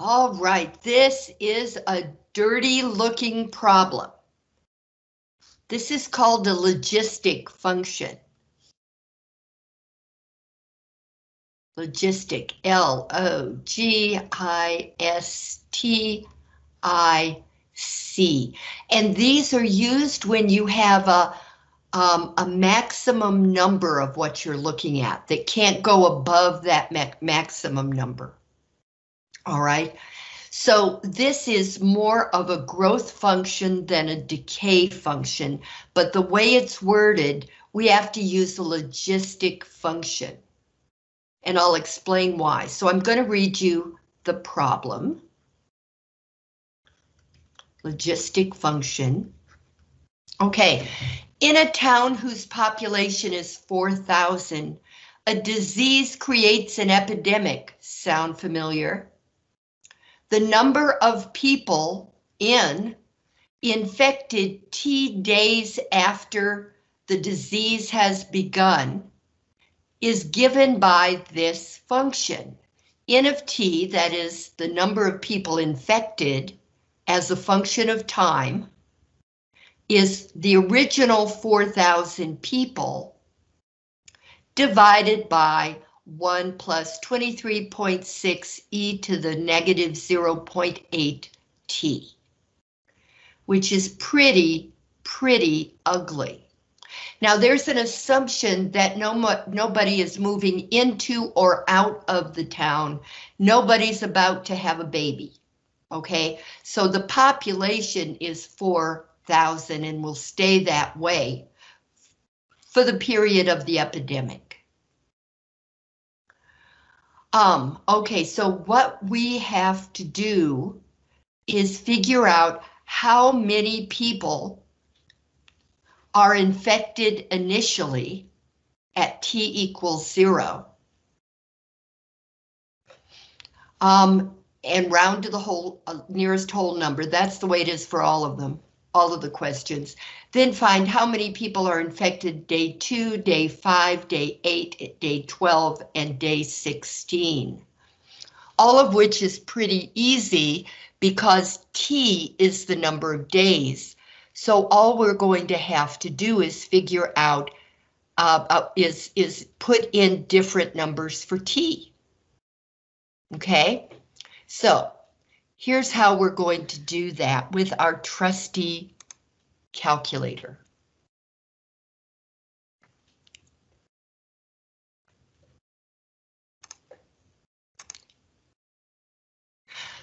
All right, this is a dirty looking problem. This is called a logistic function. Logistic, L-O-G-I-S-T-I-C. And these are used when you have a, um, a maximum number of what you're looking at that can't go above that ma maximum number. All right, so this is more of a growth function than a decay function, but the way it's worded, we have to use a logistic function. And I'll explain why. So I'm going to read you the problem. Logistic function. Okay, in a town whose population is 4,000, a disease creates an epidemic. Sound familiar? The number of people in infected T days after the disease has begun is given by this function. N of T, that is the number of people infected as a function of time, is the original 4,000 people divided by 1 plus 23.6 e to the negative 0.8 t, which is pretty, pretty ugly. Now there's an assumption that no nobody is moving into or out of the town. Nobody's about to have a baby. Okay, so the population is 4,000 and will stay that way for the period of the epidemic. Um, okay, so what we have to do is figure out how many people are infected initially at t equals zero. Um, and round to the whole uh, nearest whole number. That's the way it is for all of them, all of the questions. Then find how many people are infected day two, day five, day eight, day 12, and day 16. All of which is pretty easy because T is the number of days. So all we're going to have to do is figure out uh, uh, is is put in different numbers for T. Okay, so here's how we're going to do that with our trusty calculator.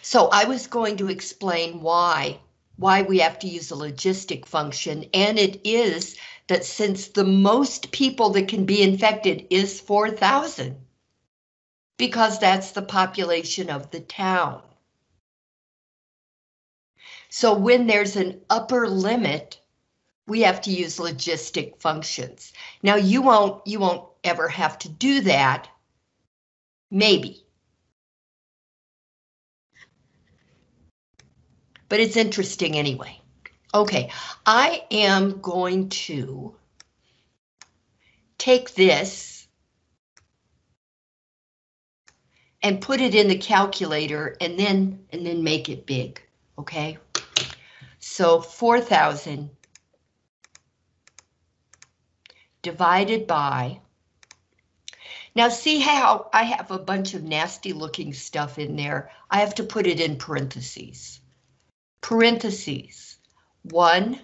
So I was going to explain why why we have to use a logistic function, and it is that since the most people that can be infected is 4,000, because that's the population of the town. So when there's an upper limit, we have to use logistic functions. Now you won't you won't ever have to do that. Maybe. but it's interesting anyway. Okay, I am going to take this and put it in the calculator and then and then make it big, okay? So 4,000 divided by. Now see how I have a bunch of nasty looking stuff in there. I have to put it in parentheses. Parentheses, 1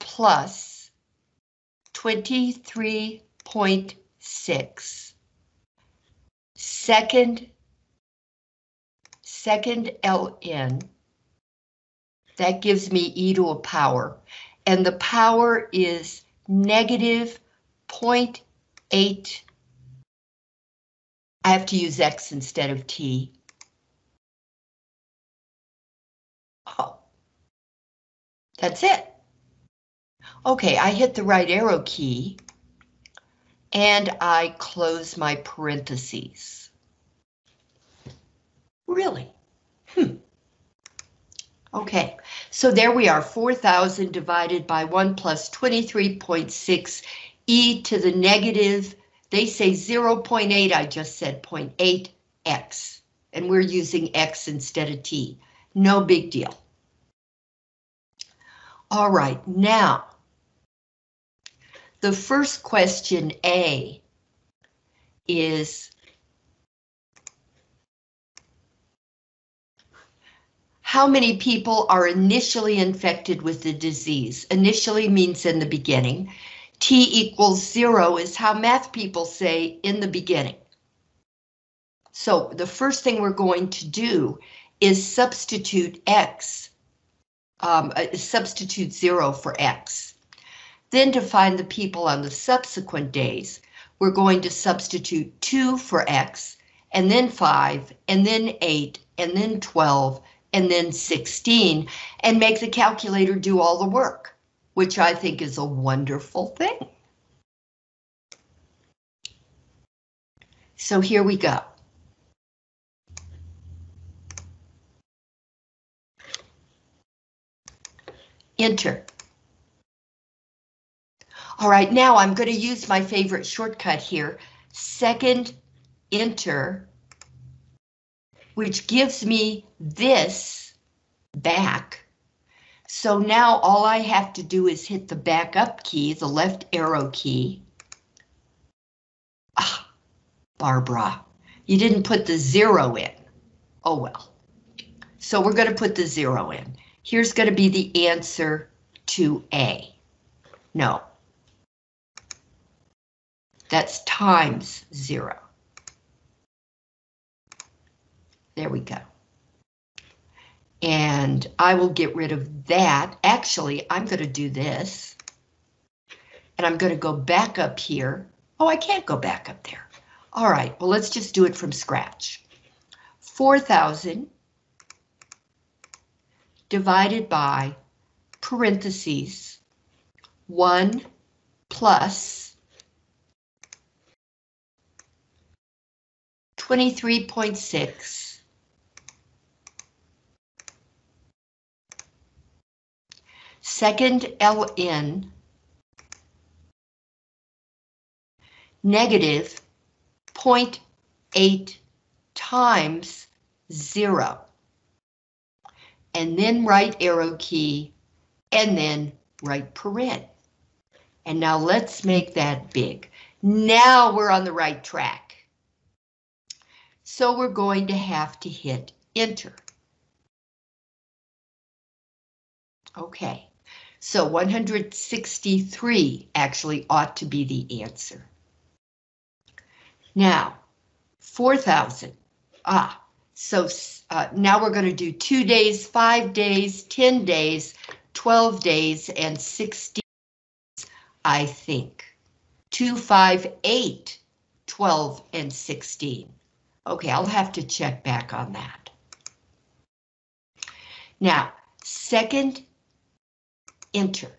plus 23.6 second second ln that gives me e to a power. And the power is negative 0.8 I have to use x instead of t Oh, that's it. Okay, I hit the right arrow key and I close my parentheses. Really? Hmm. Okay, so there we are, 4,000 divided by 1 plus 23.6 e to the negative, they say 0.8, I just said 0.8 x, and we're using X instead of T. No big deal. All right, now, the first question A is how many people are initially infected with the disease? Initially means in the beginning. T equals zero is how math people say in the beginning. So the first thing we're going to do is substitute X, um, uh, substitute zero for X. Then to find the people on the subsequent days, we're going to substitute 2 for X, and then 5, and then 8, and then 12, and then 16, and make the calculator do all the work, which I think is a wonderful thing. So here we go. Enter. All right, now I'm going to use my favorite shortcut here, second enter, which gives me this back. So now all I have to do is hit the backup key, the left arrow key. Ah, Barbara, you didn't put the zero in. Oh well. So we're going to put the zero in. Here's going to be the answer to A. No, that's times zero. There we go. And I will get rid of that. Actually, I'm going to do this. And I'm going to go back up here. Oh, I can't go back up there. All right, well, let's just do it from scratch. 4,000 divided by parentheses 1 plus 23.6. Second LN negative 0.8 times 0. And then right arrow key, and then right paren. And now let's make that big. Now we're on the right track. So we're going to have to hit enter. Okay, so 163 actually ought to be the answer. Now, 4,000. Ah, so uh, now we're going to do two days, five days, 10 days, 12 days, and 16, I think. 2, 5, 8, 12, and 16. Okay, I'll have to check back on that. Now, second, enter.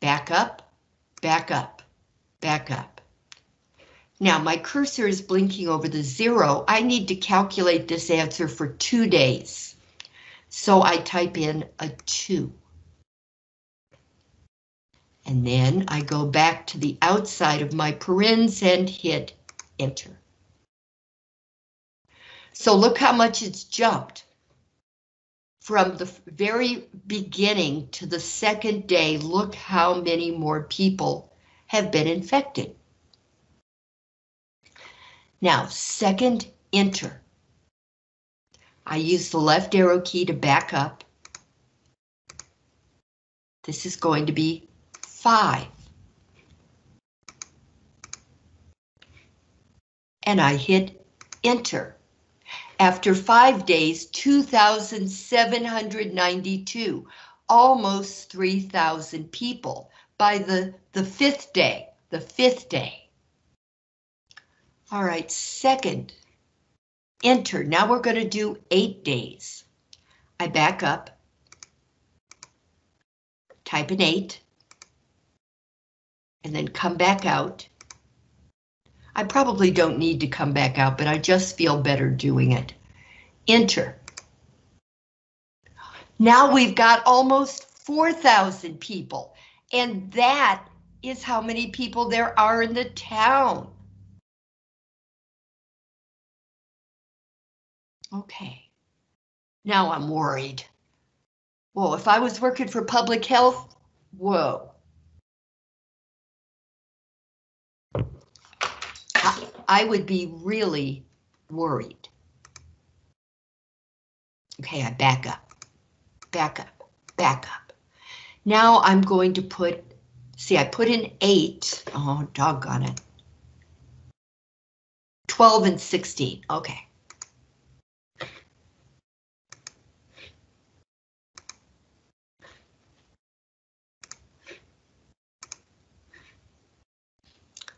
Back up, back up, back up. Now my cursor is blinking over the zero. I need to calculate this answer for two days. So I type in a two. And then I go back to the outside of my parens and hit enter. So look how much it's jumped. From the very beginning to the second day, look how many more people have been infected. Now, second enter. I use the left arrow key to back up. This is going to be five. and I hit enter. After five days, 2,792, almost 3,000 people by the, the fifth day, the fifth day. All right, second, enter. Now we're going to do eight days. I back up, type an eight, and then come back out. I probably don't need to come back out, but I just feel better doing it. Enter. Now we've got almost 4,000 people, and that is how many people there are in the town. Okay. Now I'm worried. Well, if I was working for public health, whoa. I, would be really worried. Okay, I back up, back up, back up. Now I'm going to put, see, I put in eight. Oh, doggone it. 12 and 16, okay.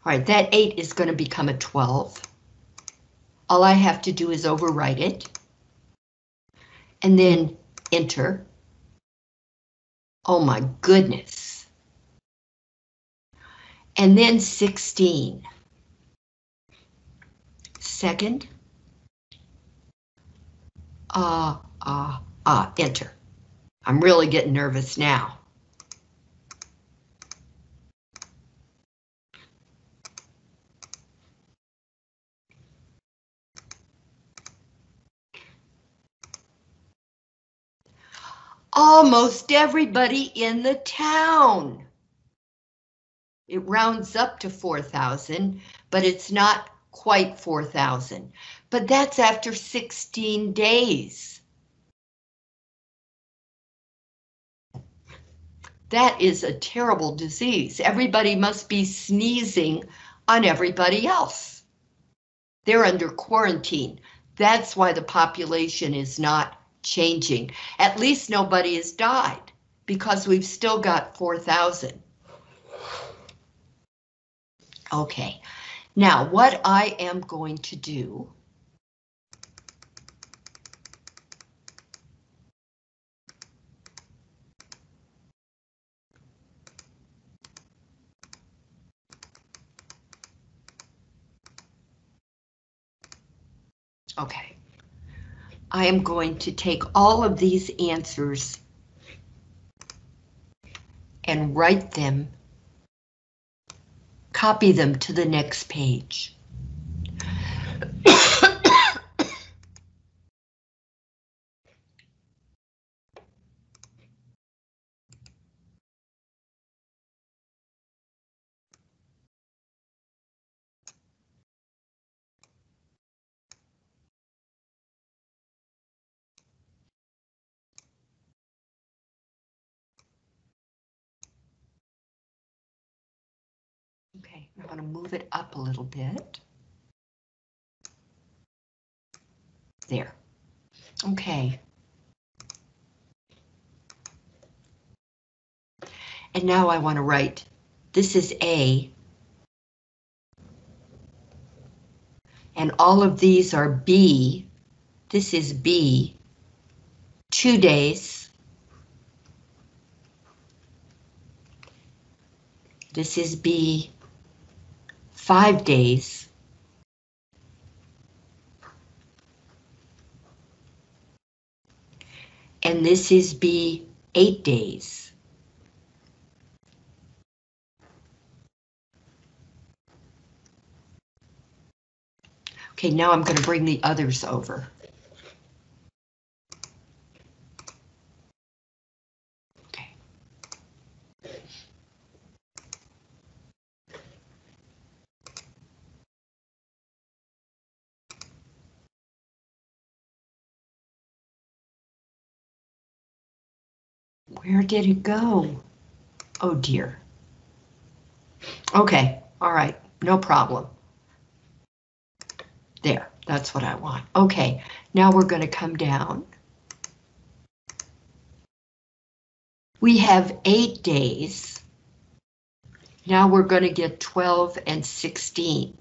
All right, that 8 is going to become a 12. All I have to do is overwrite it. And then enter. Oh my goodness. And then 16. Second. Ah, uh, ah, uh, ah, uh, enter. I'm really getting nervous now. Almost everybody in the town. It rounds up to 4,000, but it's not quite 4,000. But that's after 16 days. That is a terrible disease. Everybody must be sneezing on everybody else. They're under quarantine. That's why the population is not changing. At least nobody has died because we've still got 4,000. Okay, now what I am going to do Okay. I am going to take all of these answers and write them, copy them to the next page. I'm going to move it up a little bit. There. Okay. And now I want to write, this is A. And all of these are B. This is B. Two days. This is B five days. And this is B eight days. Okay, now I'm going to bring the others over. Where did it go? Oh dear. Okay, all right, no problem. There, that's what I want. Okay, now we're going to come down. We have eight days. Now we're going to get 12 and 16.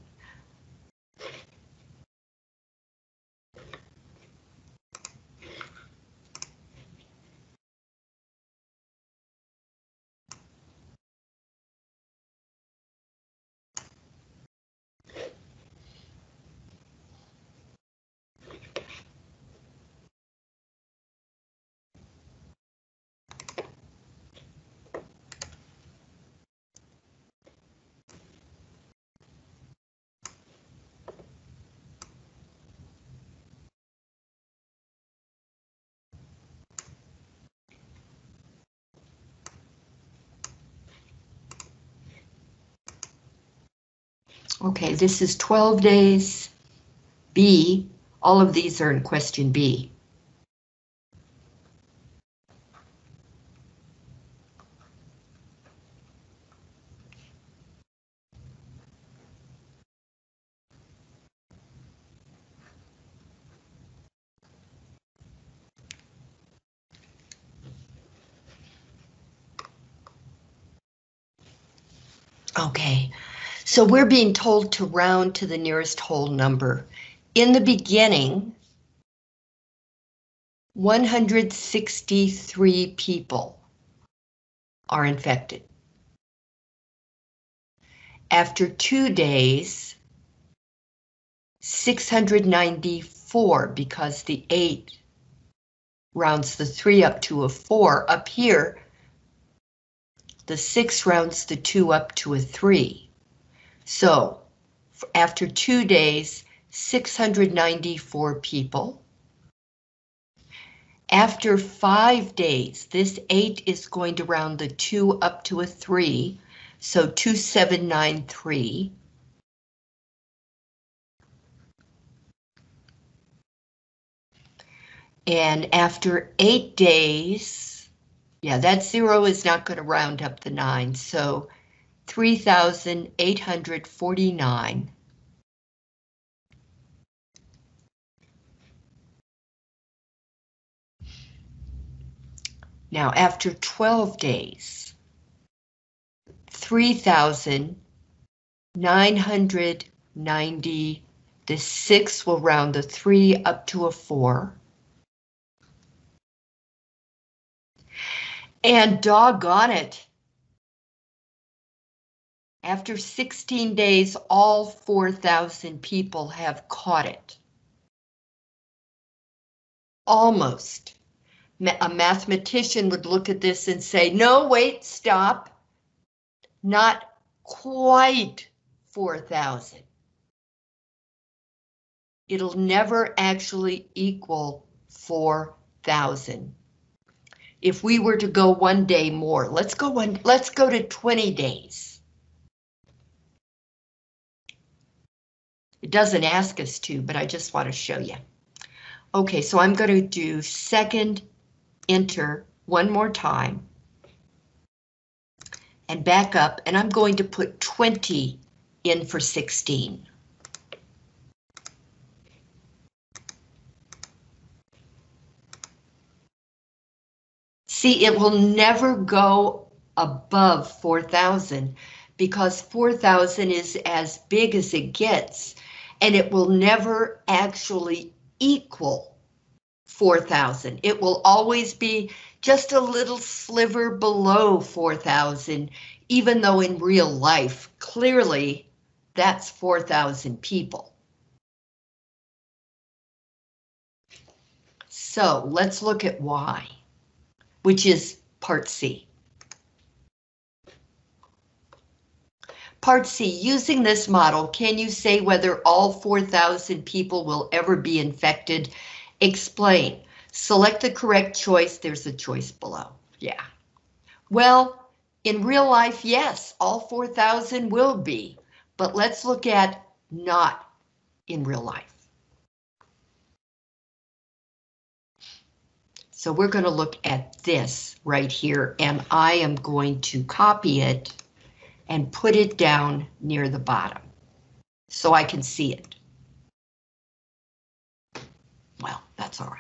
Okay, this is 12 days. B, all of these are in question B. Okay, so we're being told to round to the nearest whole number. In the beginning, 163 people are infected. After two days, 694 because the 8 rounds the 3 up to a 4. Up here, the 6 rounds the 2 up to a 3. So, after two days, 694 people. After five days, this 8 is going to round the 2 up to a 3, so 2793. And after eight days, yeah, that zero is not going to round up the nine, so 3,849. Now, after 12 days, 3,990, the six will round the three up to a four. And doggone it. After 16 days, all 4,000 people have caught it. Almost. A mathematician would look at this and say, no, wait, stop. Not quite 4,000. It'll never actually equal 4,000 if we were to go one day more, let's go one, let's go to 20 days. It doesn't ask us to, but I just want to show you. Okay, so I'm going to do second enter one more time. And back up, and I'm going to put 20 in for 16. See, it will never go above 4,000 because 4,000 is as big as it gets and it will never actually equal 4,000. It will always be just a little sliver below 4,000, even though in real life, clearly that's 4,000 people. So let's look at why which is part C. Part C, using this model, can you say whether all 4,000 people will ever be infected? Explain. Select the correct choice. There's a choice below. Yeah. Well, in real life, yes, all 4,000 will be, but let's look at not in real life. So we're going to look at this right here, and I am going to copy it and put it down near the bottom so I can see it. Well, that's all right.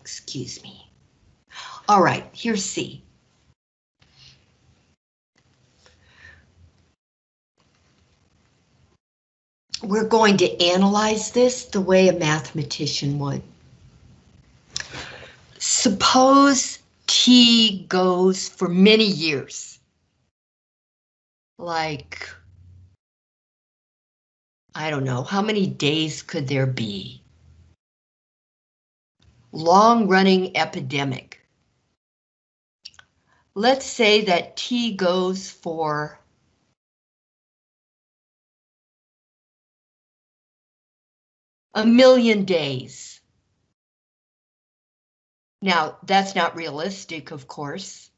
Excuse me. All right, here's C. We're going to analyze this the way a mathematician would. Suppose T goes for many years. Like, I don't know, how many days could there be? long-running epidemic. Let's say that t goes for a million days. Now, that's not realistic, of course.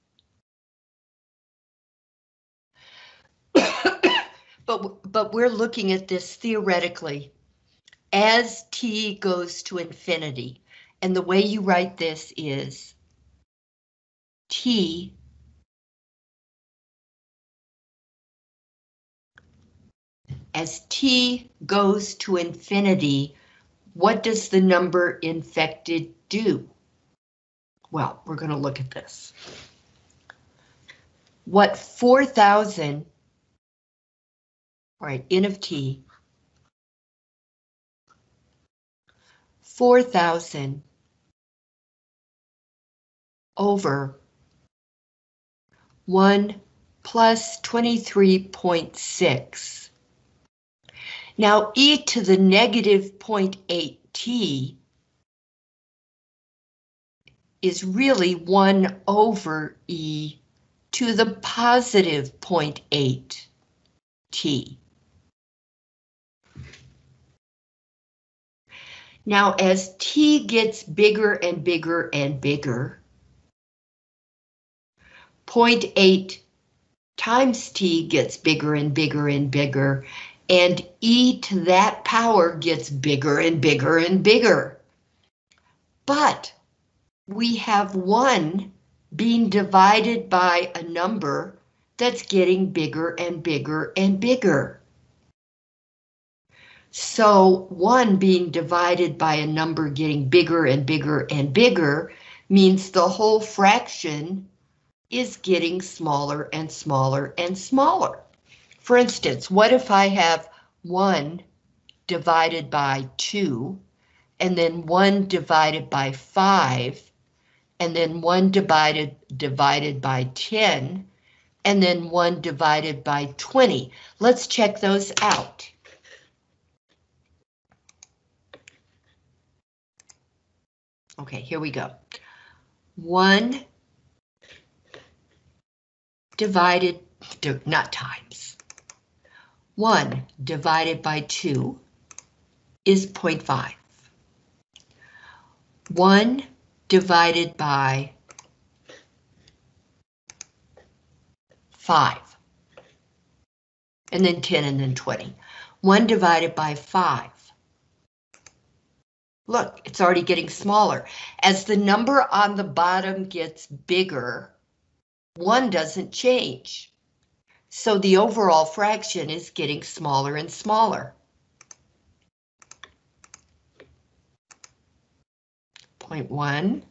but, but we're looking at this theoretically as t goes to infinity. And the way you write this is t as t goes to infinity, what does the number infected do? Well, we're going to look at this. What 4,000, right, n of t, 4,000 over 1 plus 23.6. Now e to the negative 0.8t is really 1 over e to the positive 0.8 t. Now, as t gets bigger and bigger and bigger, 0.8 times t gets bigger and bigger and bigger, and e to that power gets bigger and bigger and bigger. But we have 1 being divided by a number that's getting bigger and bigger and bigger. So 1 being divided by a number getting bigger and bigger and bigger means the whole fraction is getting smaller and smaller and smaller. For instance, what if I have 1 divided by 2, and then 1 divided by 5, and then 1 divided divided by 10, and then 1 divided by 20. Let's check those out. Okay, here we go. 1 divided, not times. 1 divided by 2 is 0.5. 1 divided by 5. And then 10 and then 20. 1 divided by 5. Look, it's already getting smaller. As the number on the bottom gets bigger, 1 doesn't change. So the overall fraction is getting smaller and smaller. 0.1.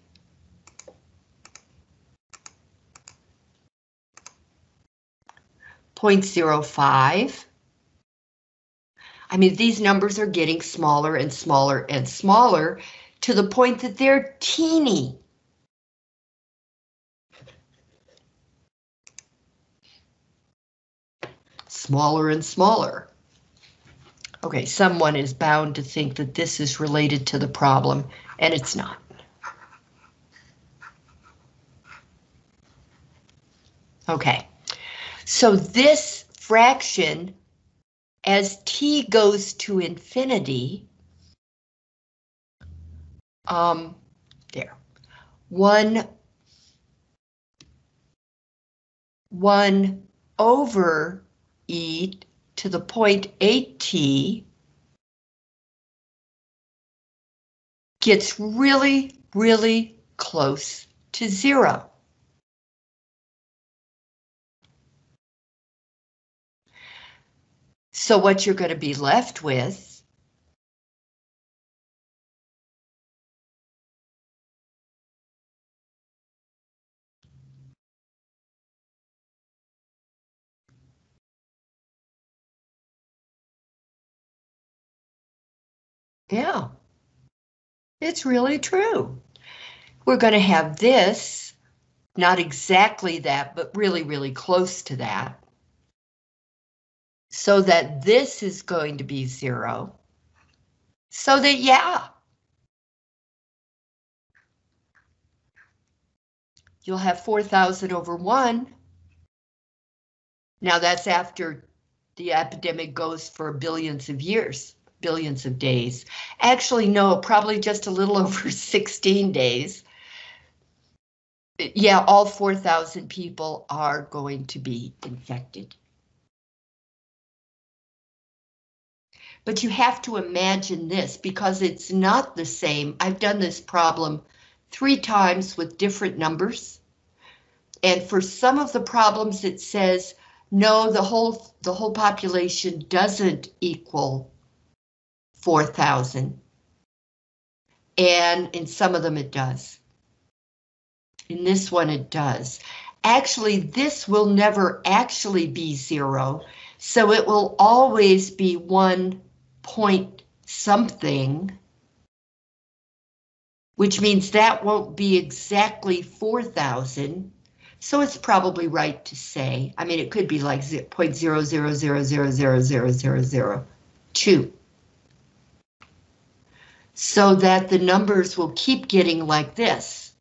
Point zero five. I mean, these numbers are getting smaller and smaller and smaller to the point that they're teeny. Smaller and smaller. Okay, someone is bound to think that this is related to the problem, and it's not. Okay, so this fraction, as t goes to infinity, um, there, one, one over e to the point 8t gets really, really close to zero. So what you're going to be left with it's really true. We're going to have this, not exactly that, but really, really close to that so that this is going to be zero. So that, yeah. you'll have 4,000 over 1. Now that's after the epidemic goes for billions of years, billions of days. Actually, no, probably just a little over 16 days. Yeah, all 4,000 people are going to be infected. But you have to imagine this because it's not the same. I've done this problem three times with different numbers. And for some of the problems, it says, no, the whole, the whole population doesn't equal 4,000. And in some of them it does. In this one it does. Actually, this will never actually be zero, so it will always be one point something, which means that won't be exactly 4,000. So it's probably right to say, I mean, it could be like 0.000000002. So that the numbers will keep getting like this,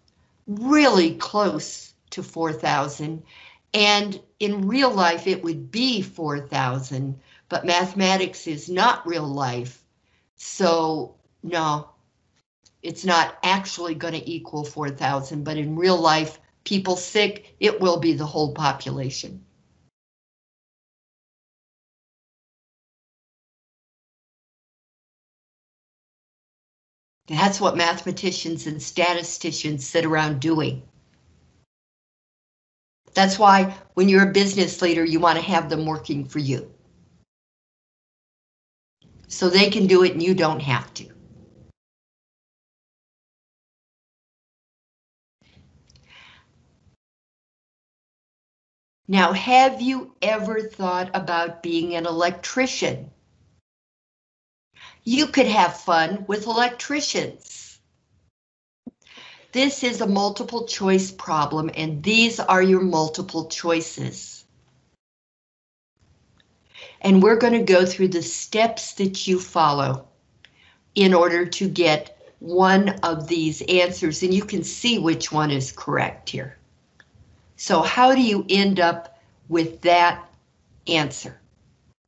really close to 4,000. And in real life, it would be 4,000, but mathematics is not real life. So no, it's not actually going to equal 4,000, but in real life, people sick, it will be the whole population. That's what mathematicians and statisticians sit around doing. That's why when you're a business leader, you want to have them working for you. So they can do it and you don't have to. Now, have you ever thought about being an electrician? You could have fun with electricians. This is a multiple choice problem and these are your multiple choices. And we're going to go through the steps that you follow in order to get one of these answers and you can see which one is correct here. So how do you end up with that answer?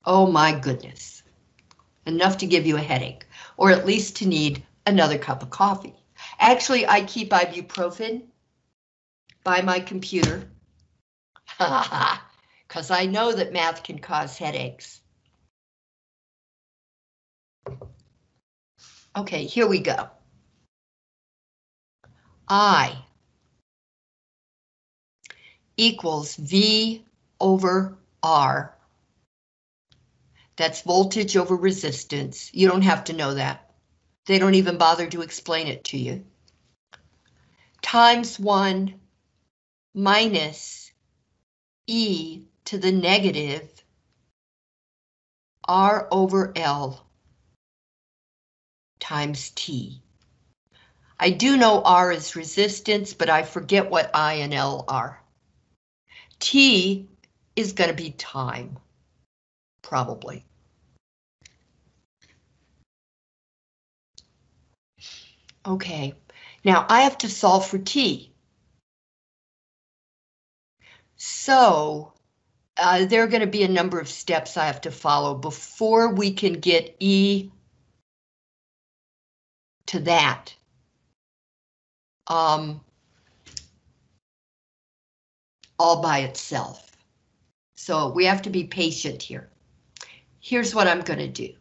Oh my goodness. Enough to give you a headache, or at least to need another cup of coffee. Actually, I keep ibuprofen by my computer. Because I know that math can cause headaches. Okay, here we go. I equals V over R. That's voltage over resistance. You don't have to know that. They don't even bother to explain it to you. Times 1 minus E to the negative R over L times T. I do know R is resistance, but I forget what I and L are. T is going to be time, probably. Okay, now I have to solve for T. So uh, there are going to be a number of steps I have to follow before we can get E to that. Um, all by itself. So we have to be patient here. Here's what I'm going to do.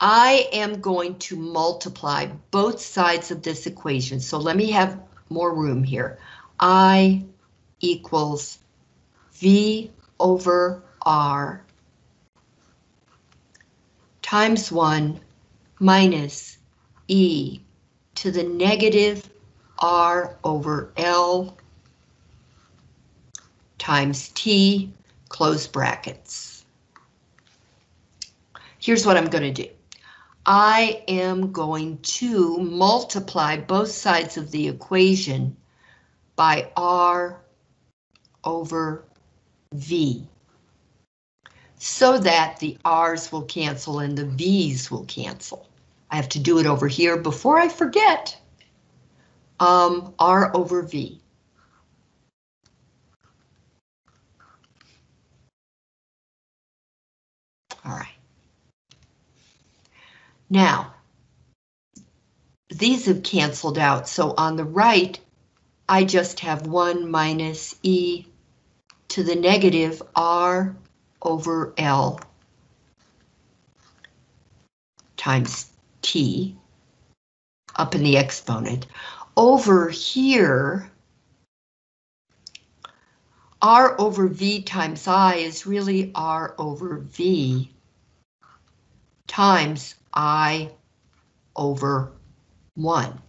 I am going to multiply both sides of this equation. So let me have more room here. I equals V over R times 1 minus E to the negative R over L times T, close brackets. Here's what I'm going to do. I am going to multiply both sides of the equation by R over V so that the R's will cancel and the V's will cancel. I have to do it over here before I forget. um, R over V. All right. Now, these have canceled out, so on the right, I just have 1 minus e to the negative r over L times t up in the exponent. Over here, r over v times i is really r over v times i over 1.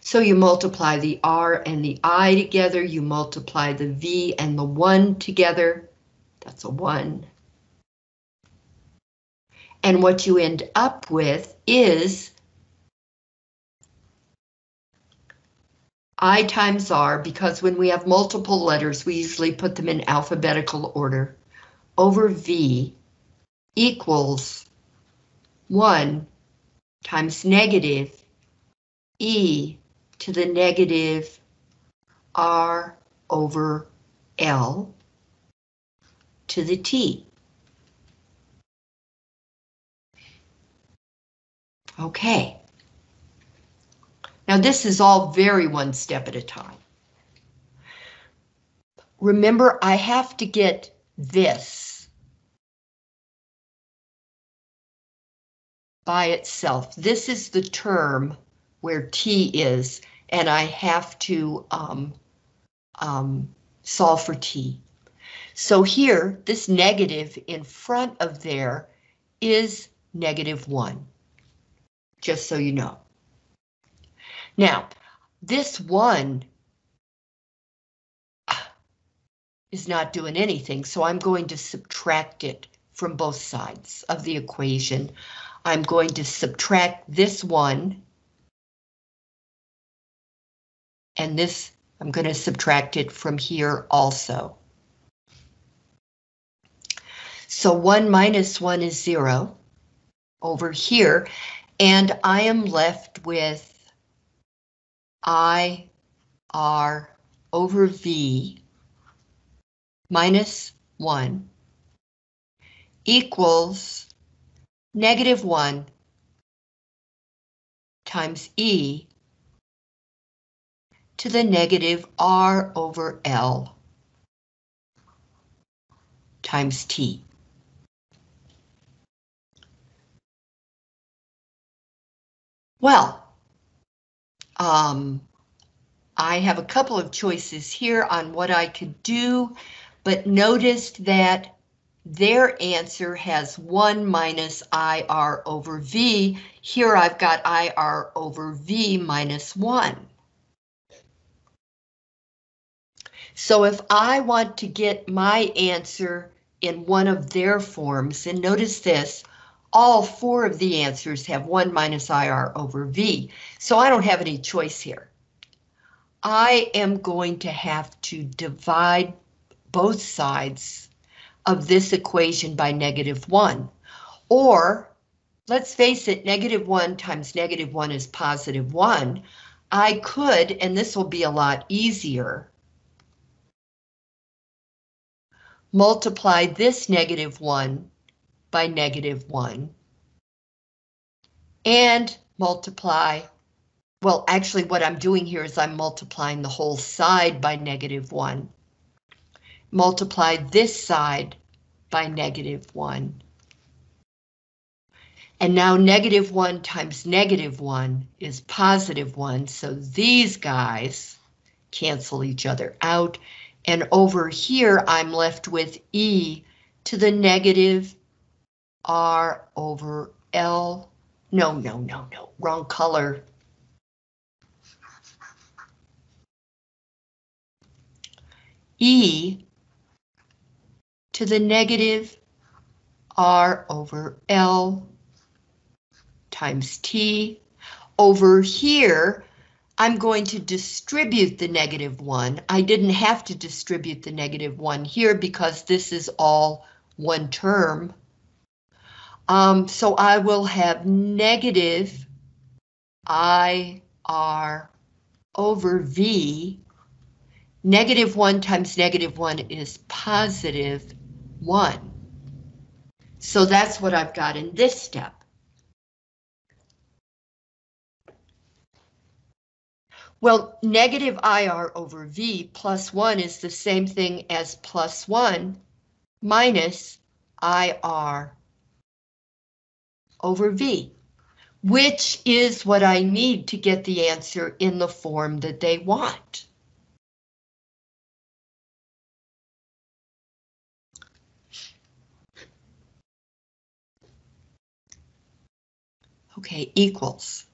So you multiply the R and the I together, you multiply the V and the 1 together, that's a 1. And what you end up with is I times R, because when we have multiple letters, we usually put them in alphabetical order, over V equals 1 times negative E to the negative R over L to the T. Okay. Now this is all very one step at a time. Remember, I have to get this by itself. This is the term where T is, and I have to um, um, solve for T. So here, this negative in front of there is negative 1, just so you know. Now, this 1 is not doing anything, so I'm going to subtract it from both sides of the equation. I'm going to subtract this 1 and this, I'm going to subtract it from here also. So 1 minus 1 is 0 over here, and I am left with I R over V minus 1 equals negative 1 times E to the negative R over L times T. Well, um, I have a couple of choices here on what I could do, but noticed that their answer has 1 minus IR over V. Here I've got IR over V minus 1. So if I want to get my answer in one of their forms, and notice this, all four of the answers have 1 minus IR over V, so I don't have any choice here. I am going to have to divide both sides of this equation by negative 1, or let's face it, negative 1 times negative 1 is positive 1. I could, and this will be a lot easier, multiply this negative 1 by negative 1 and multiply, well, actually what I'm doing here is I'm multiplying the whole side by negative 1. Multiply this side by negative 1. And now negative 1 times negative 1 is positive 1, so these guys cancel each other out, and over here, I'm left with E to the negative R over L. No, no, no, no, wrong color. E to the negative R over L times T. Over here, I'm going to distribute the negative 1. I didn't have to distribute the negative 1 here because this is all one term. Um, so I will have negative I R over V. Negative 1 times negative 1 is positive 1. So that's what I've got in this step. Well, negative IR over V plus 1 is the same thing as plus 1 minus IR over V, which is what I need to get the answer in the form that they want. Okay, equals.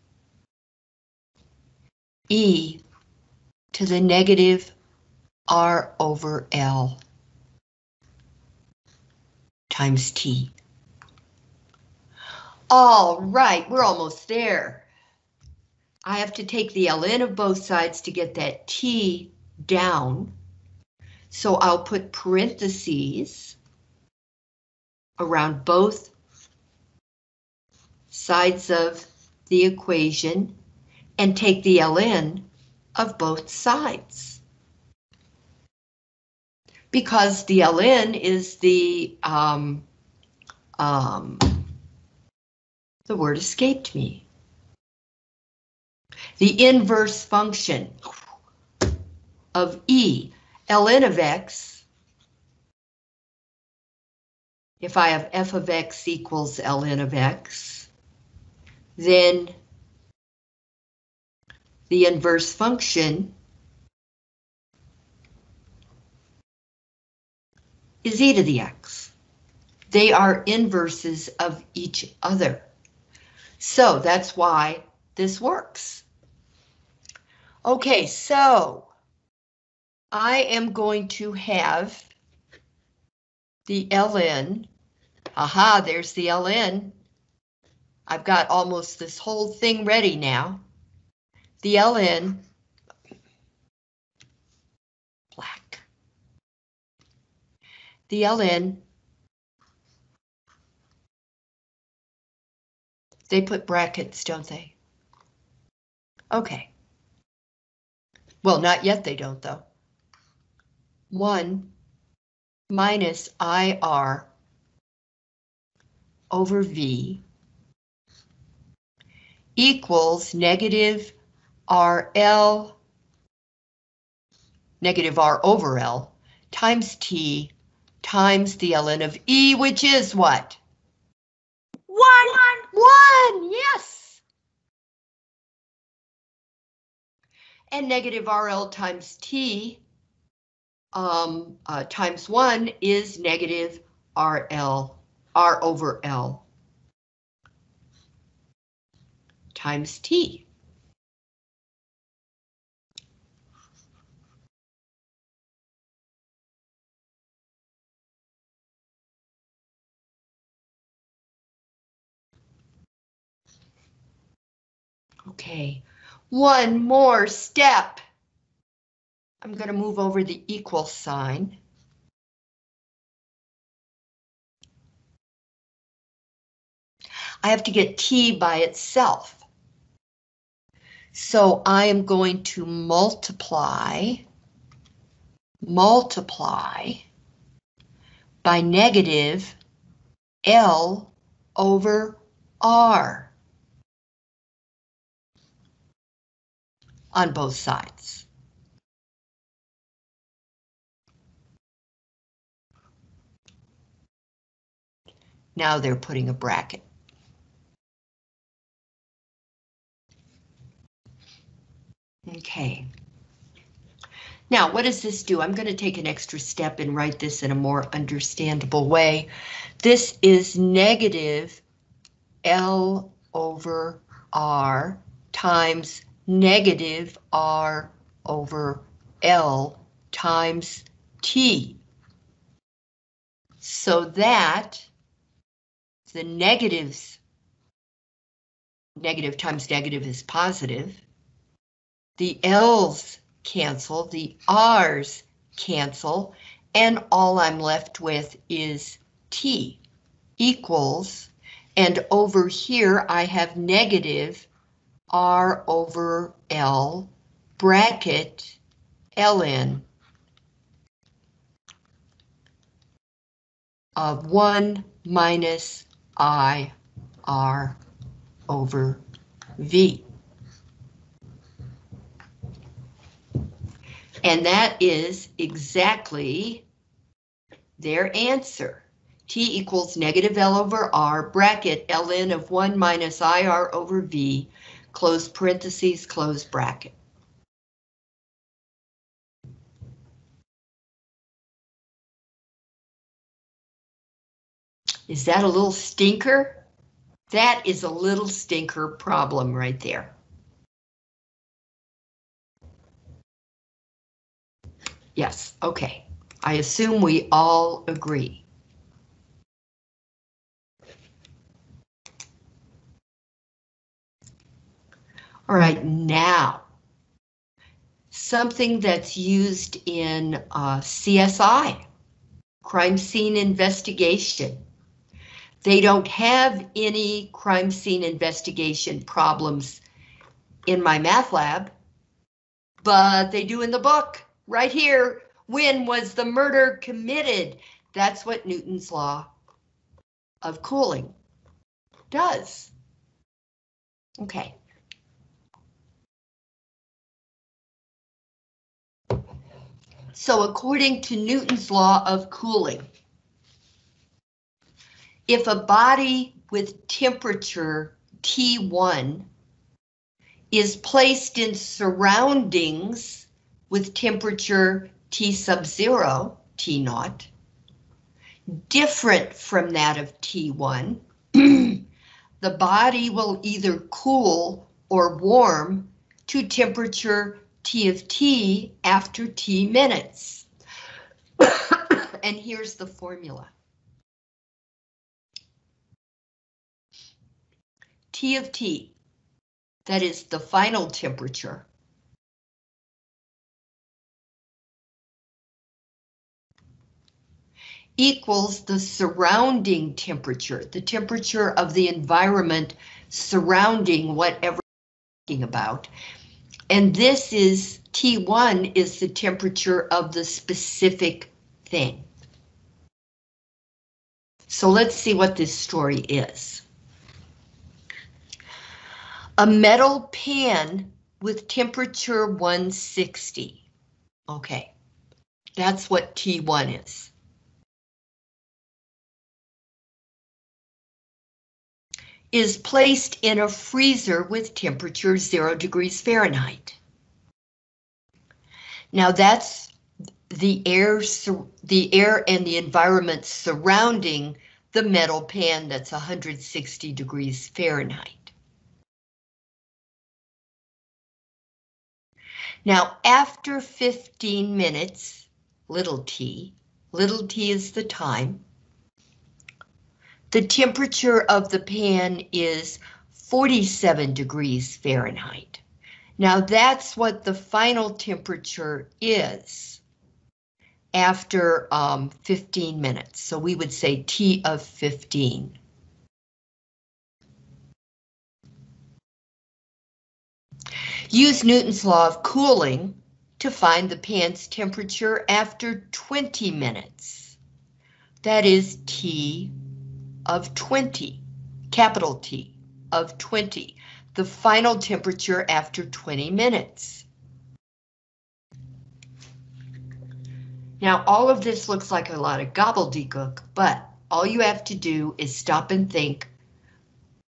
E to the negative R over L times T. All right, we're almost there. I have to take the ln of both sides to get that T down. So I'll put parentheses around both sides of the equation and take the ln of both sides. Because the ln is the, um, um, the word escaped me. The inverse function of E, ln of x, if I have f of x equals ln of x, then the inverse function is e to the x. They are inverses of each other. So that's why this works. Okay, so I am going to have the ln. Aha, there's the ln. I've got almost this whole thing ready now the ln black. The ln they put brackets, don't they? Okay. Well, not yet they don't though. 1 minus IR over V equals negative RL negative R over L times T times the ln of E, which is what? One. One, yes. And negative RL times T um, uh, times one is negative RL, R over L times T. Okay, one more step. I'm going to move over the equal sign. I have to get t by itself. So I am going to multiply, multiply by negative L over R. on both sides. Now they're putting a bracket. Okay. Now, what does this do? I'm going to take an extra step and write this in a more understandable way. This is negative L over R times negative R over L times T. So that the negatives, negative times negative is positive. The L's cancel, the R's cancel, and all I'm left with is T equals, and over here I have negative R over L bracket ln of 1 minus I R over V. And that is exactly their answer. T equals negative L over R, bracket ln of 1 minus IR over V, close parentheses, close bracket. Is that a little stinker? That is a little stinker problem right there. Yes, okay. I assume we all agree. All right, now, something that's used in uh, CSI, crime scene investigation. They don't have any crime scene investigation problems in my math lab, but they do in the book, right here. When was the murder committed? That's what Newton's law of cooling does. Okay. So according to Newton's law of cooling, if a body with temperature T1 is placed in surroundings with temperature T sub zero, T naught, different from that of T1, the body will either cool or warm to temperature T of T after T minutes. and here's the formula. T of T, that is the final temperature, equals the surrounding temperature, the temperature of the environment surrounding whatever we're talking about. And this is T1 is the temperature of the specific thing. So let's see what this story is. A metal pan with temperature 160. Okay, that's what T1 is. Is placed in a freezer with temperature 0 degrees Fahrenheit. Now that's the air, the air and the environment surrounding the metal pan that's 160 degrees Fahrenheit. Now, after 15 minutes, little t, little t is the time, the temperature of the pan is 47 degrees Fahrenheit. Now that's what the final temperature is after um, 15 minutes. So we would say T of 15. Use Newton's law of cooling to find the pan's temperature after 20 minutes. That is T of 20, capital T of 20, the final temperature after 20 minutes. Now, all of this looks like a lot of gobbledygook, but all you have to do is stop and think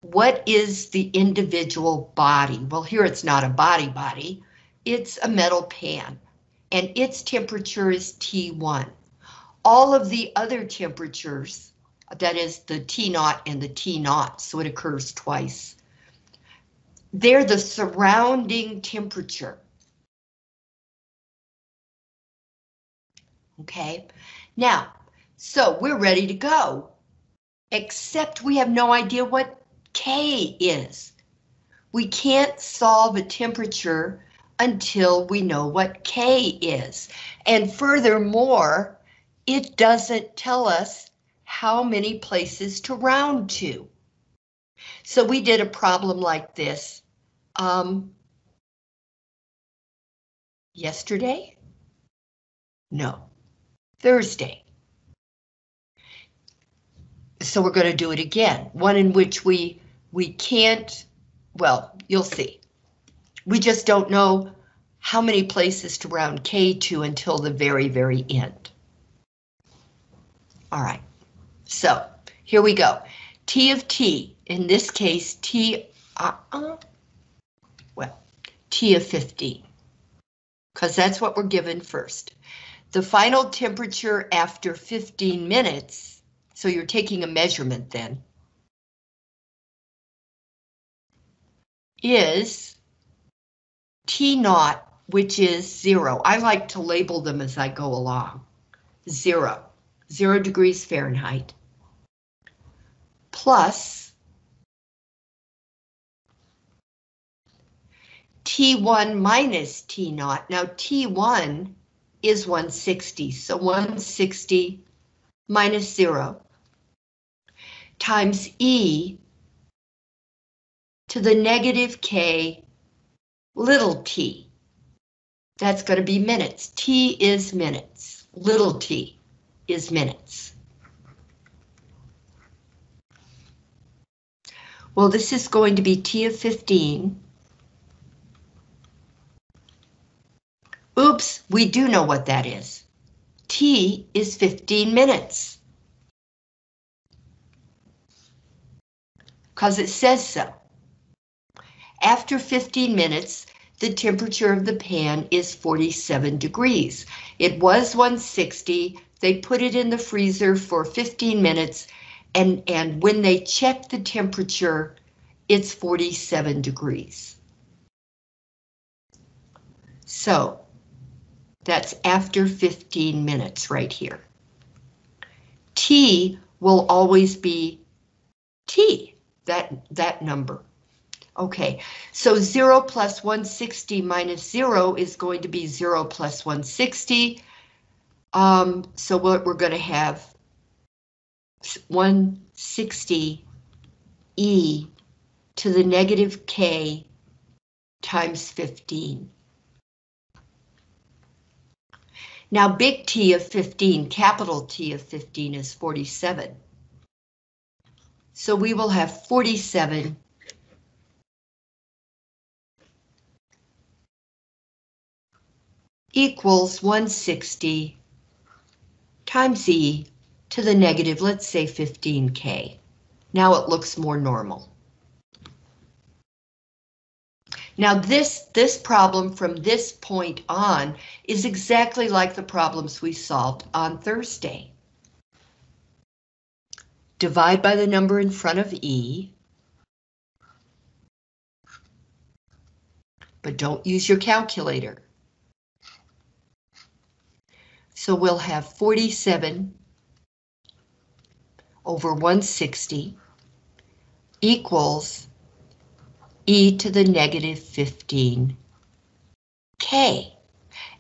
what is the individual body? Well, here it's not a body body, it's a metal pan, and its temperature is T1. All of the other temperatures, that is the T naught and the T naught, so it occurs twice. They're the surrounding temperature. Okay, now, so we're ready to go, except we have no idea what K is. We can't solve a temperature until we know what K is. And furthermore, it doesn't tell us how many places to round to. So we did a problem like this Um, yesterday? No, Thursday. So we're going to do it again, one in which we we can't, well, you'll see. We just don't know how many places to round K to until the very, very end. All right, so here we go. T of T, in this case, T, uh, uh, well, T of 15, because that's what we're given first. The final temperature after 15 minutes, so you're taking a measurement then, is T naught, which is zero. I like to label them as I go along. Zero, zero degrees Fahrenheit, plus T1 minus T naught. Now T1 is 160, so 160 minus zero times E to the negative K little t. That's going to be minutes. T is minutes. Little t is minutes. Well, this is going to be T of 15. Oops, we do know what that is. T is 15 minutes. Because it says so. After 15 minutes, the temperature of the pan is 47 degrees. It was 160. They put it in the freezer for 15 minutes, and, and when they check the temperature, it's 47 degrees. So that's after 15 minutes right here. T will always be T, that, that number. Okay, so 0 plus 160 minus 0 is going to be 0 plus 160. Um, so what we're going to have 160 e to the negative k times 15. Now big T of 15, capital T of 15 is 47. So we will have 47 equals 160 times E to the negative, let's say 15K. Now it looks more normal. Now this, this problem from this point on is exactly like the problems we solved on Thursday. Divide by the number in front of E. But don't use your calculator. So we'll have 47 over 160 equals e to the negative 15k.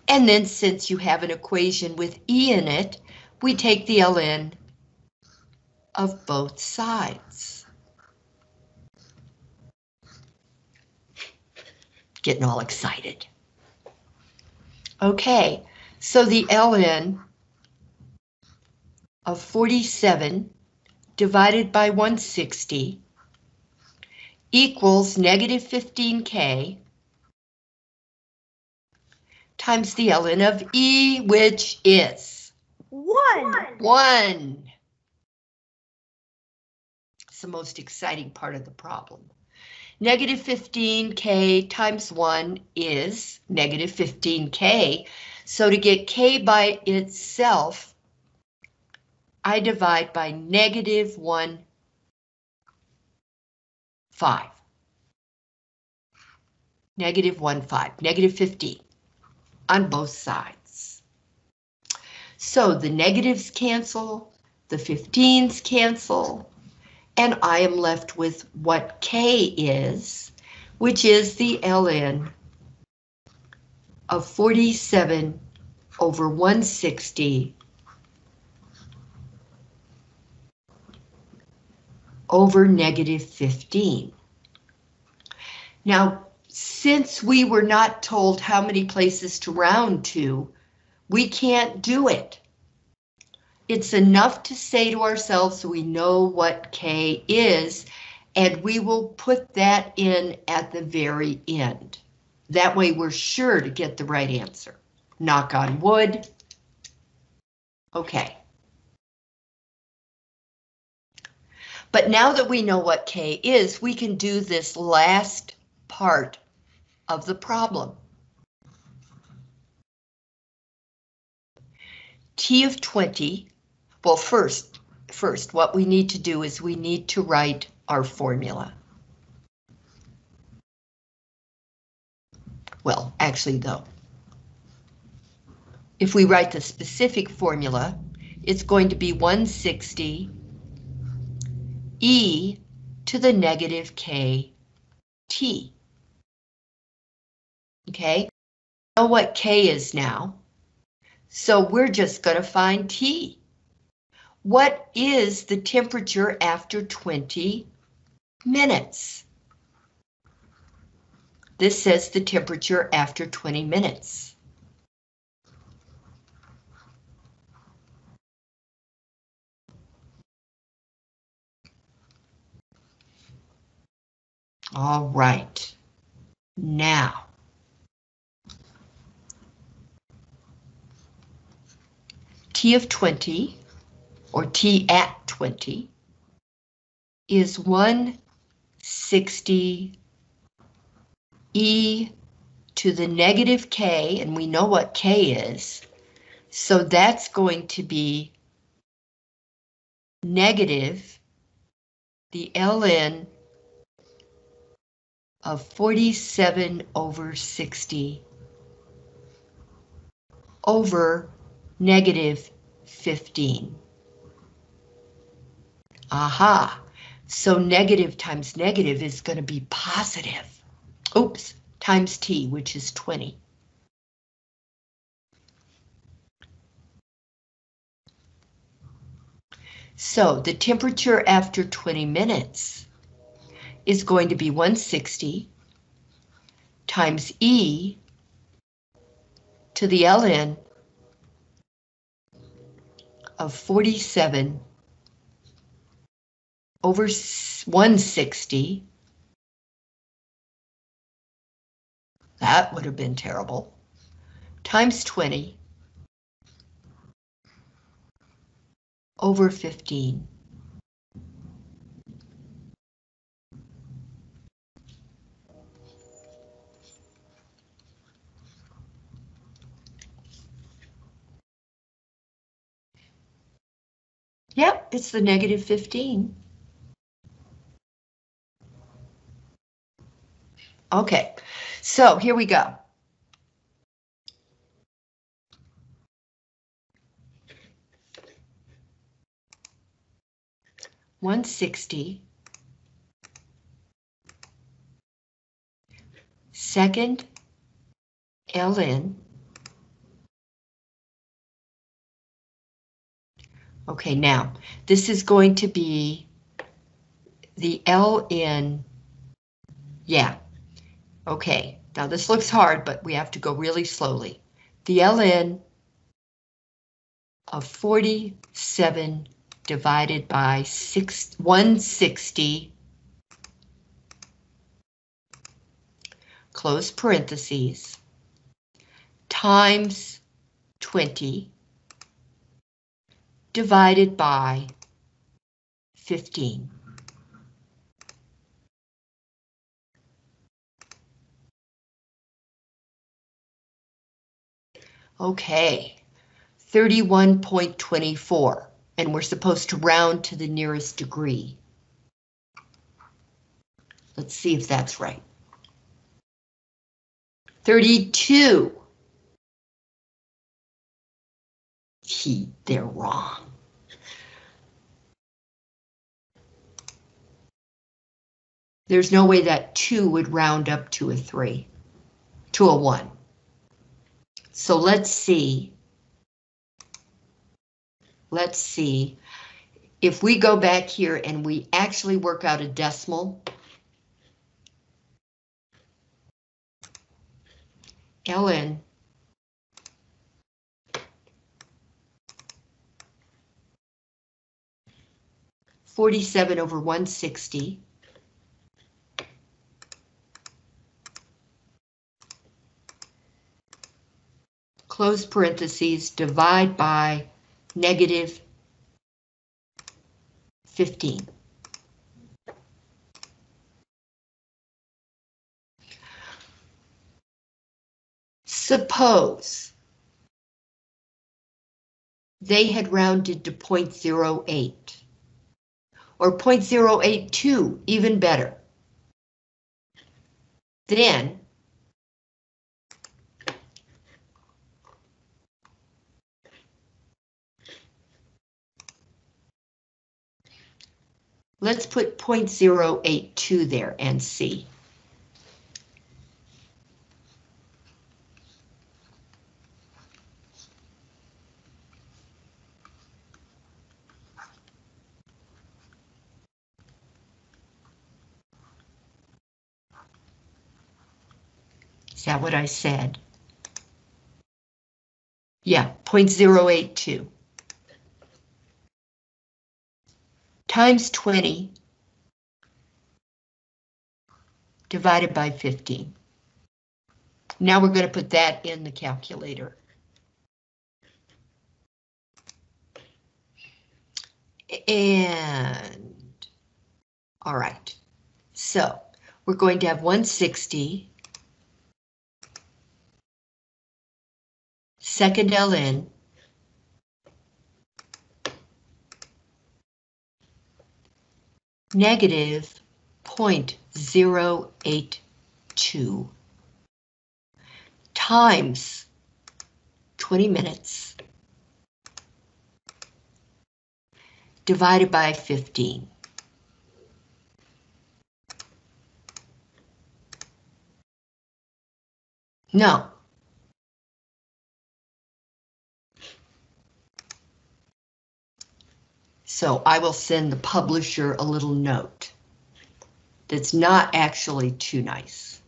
And then since you have an equation with e in it, we take the ln of both sides. Getting all excited. Okay, so the ln of 47 divided by 160 equals negative 15k times the ln of E, which is 1. 1. It's the most exciting part of the problem. Negative 15k times 1 is negative 15k, so to get k by itself, I divide by negative 1, 5. Negative 1, 5, negative 15 on both sides. So the negatives cancel, the 15s cancel, and I am left with what k is, which is the ln of 47 over 160 over negative 15. Now, since we were not told how many places to round to, we can't do it. It's enough to say to ourselves we know what K is, and we will put that in at the very end. That way we're sure to get the right answer. Knock on wood. Okay. But now that we know what K is, we can do this last part of the problem. T of 20, well first, first what we need to do is we need to write our formula. Well, actually though, if we write the specific formula, it's going to be 160 e to the negative k t. Okay, know what k is now, so we're just going to find t. What is the temperature after 20 minutes? This says the temperature after 20 minutes. All right. Now. T of 20, or T at 20, is 160 e to the negative k, and we know what k is, so that's going to be negative the ln of 47 over 60 over negative 15. Aha, so negative times negative is going to be positive. Oops, times t, which is 20. So the temperature after 20 minutes is going to be 160 times E to the ln of 47 over 160. That would have been terrible. Times 20 over 15. Yep, it's the negative 15. Okay, so here we go. One sixty. Second ln Okay, now, this is going to be the ln, yeah, okay, now this looks hard, but we have to go really slowly. The ln of 47 divided by six, 160, close parentheses, times 20, divided by 15. Okay, 31.24, and we're supposed to round to the nearest degree. Let's see if that's right. 32. He, they're wrong. There's no way that 2 would round up to a 3, to a 1. So let's see. Let's see. If we go back here and we actually work out a decimal, ln Forty-seven over one sixty close parentheses, divide by negative 15. Suppose they had rounded to 0.08 or 0.082, even better. Then Let's put 0.082 there and see. That what I said? Yeah, 0.082. times 20 divided by 15. Now we're going to put that in the calculator. And, all right, so we're going to have 160 second ln negative 0.082 times 20 minutes. Divided by 15. No, So I will send the publisher a little note that's not actually too nice.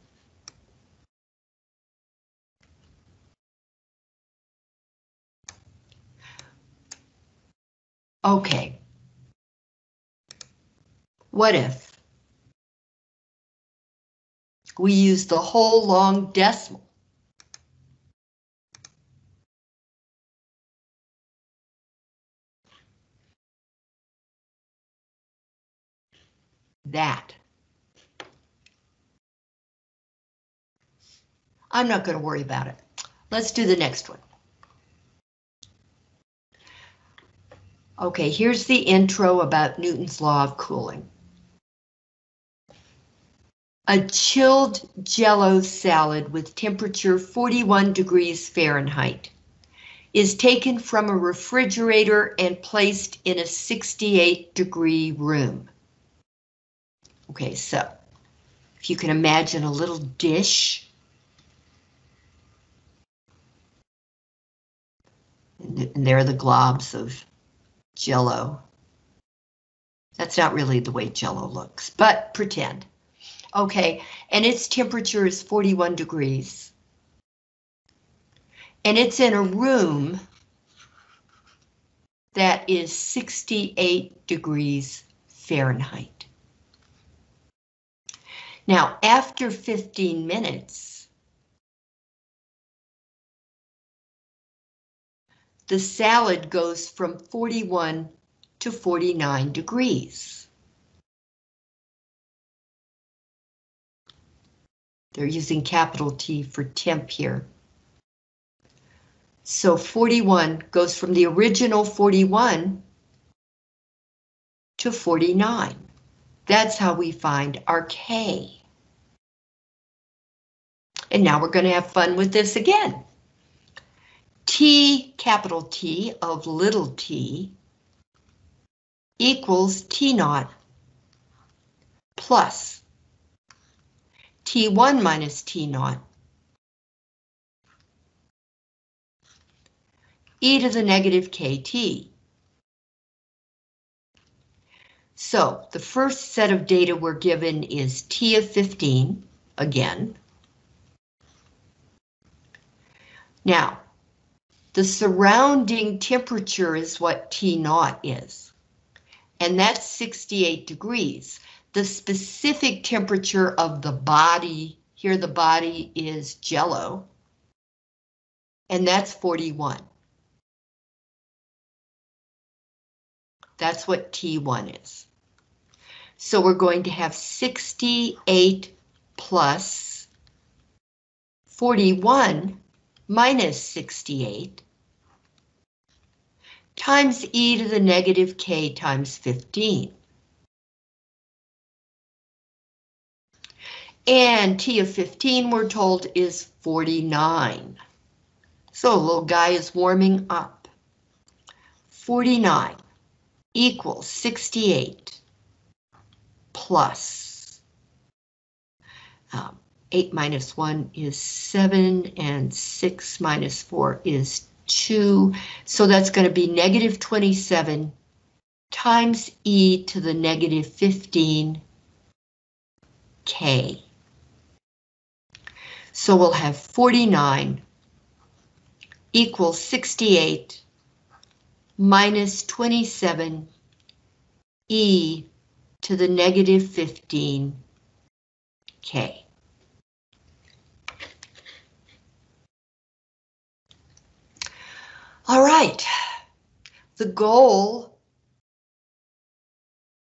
Okay. What if we use the whole long decimal? That. I'm not going to worry about it. Let's do the next one. Okay, here's the intro about Newton's law of cooling. A chilled jello salad with temperature 41 degrees Fahrenheit is taken from a refrigerator and placed in a 68 degree room. Okay, so if you can imagine a little dish. And there are the globs of jello. That's not really the way jello looks, but pretend. Okay, and its temperature is 41 degrees. And it's in a room that is 68 degrees Fahrenheit. Now, after 15 minutes, the salad goes from 41 to 49 degrees. They're using capital T for temp here. So 41 goes from the original 41 to 49. That's how we find our K. And now we're going to have fun with this again. T, capital T of little t, equals T naught plus T1 minus T naught e to the negative KT. So the first set of data we're given is T of 15, again. Now, the surrounding temperature is what T naught is, and that's 68 degrees. The specific temperature of the body, here the body is jello, and that's 41. That's what T1 is. So we're going to have 68 plus 41 minus 68 times e to the negative k times 15. And t of 15, we're told, is 49. So little guy is warming up. 49 equals 68 plus um, 8 minus 1 is 7 and 6 minus 4 is 2. So that's going to be negative 27 times e to the negative 15 k. So we'll have 49 equals 68 minus 27 e to the negative 15 k. All right, the goal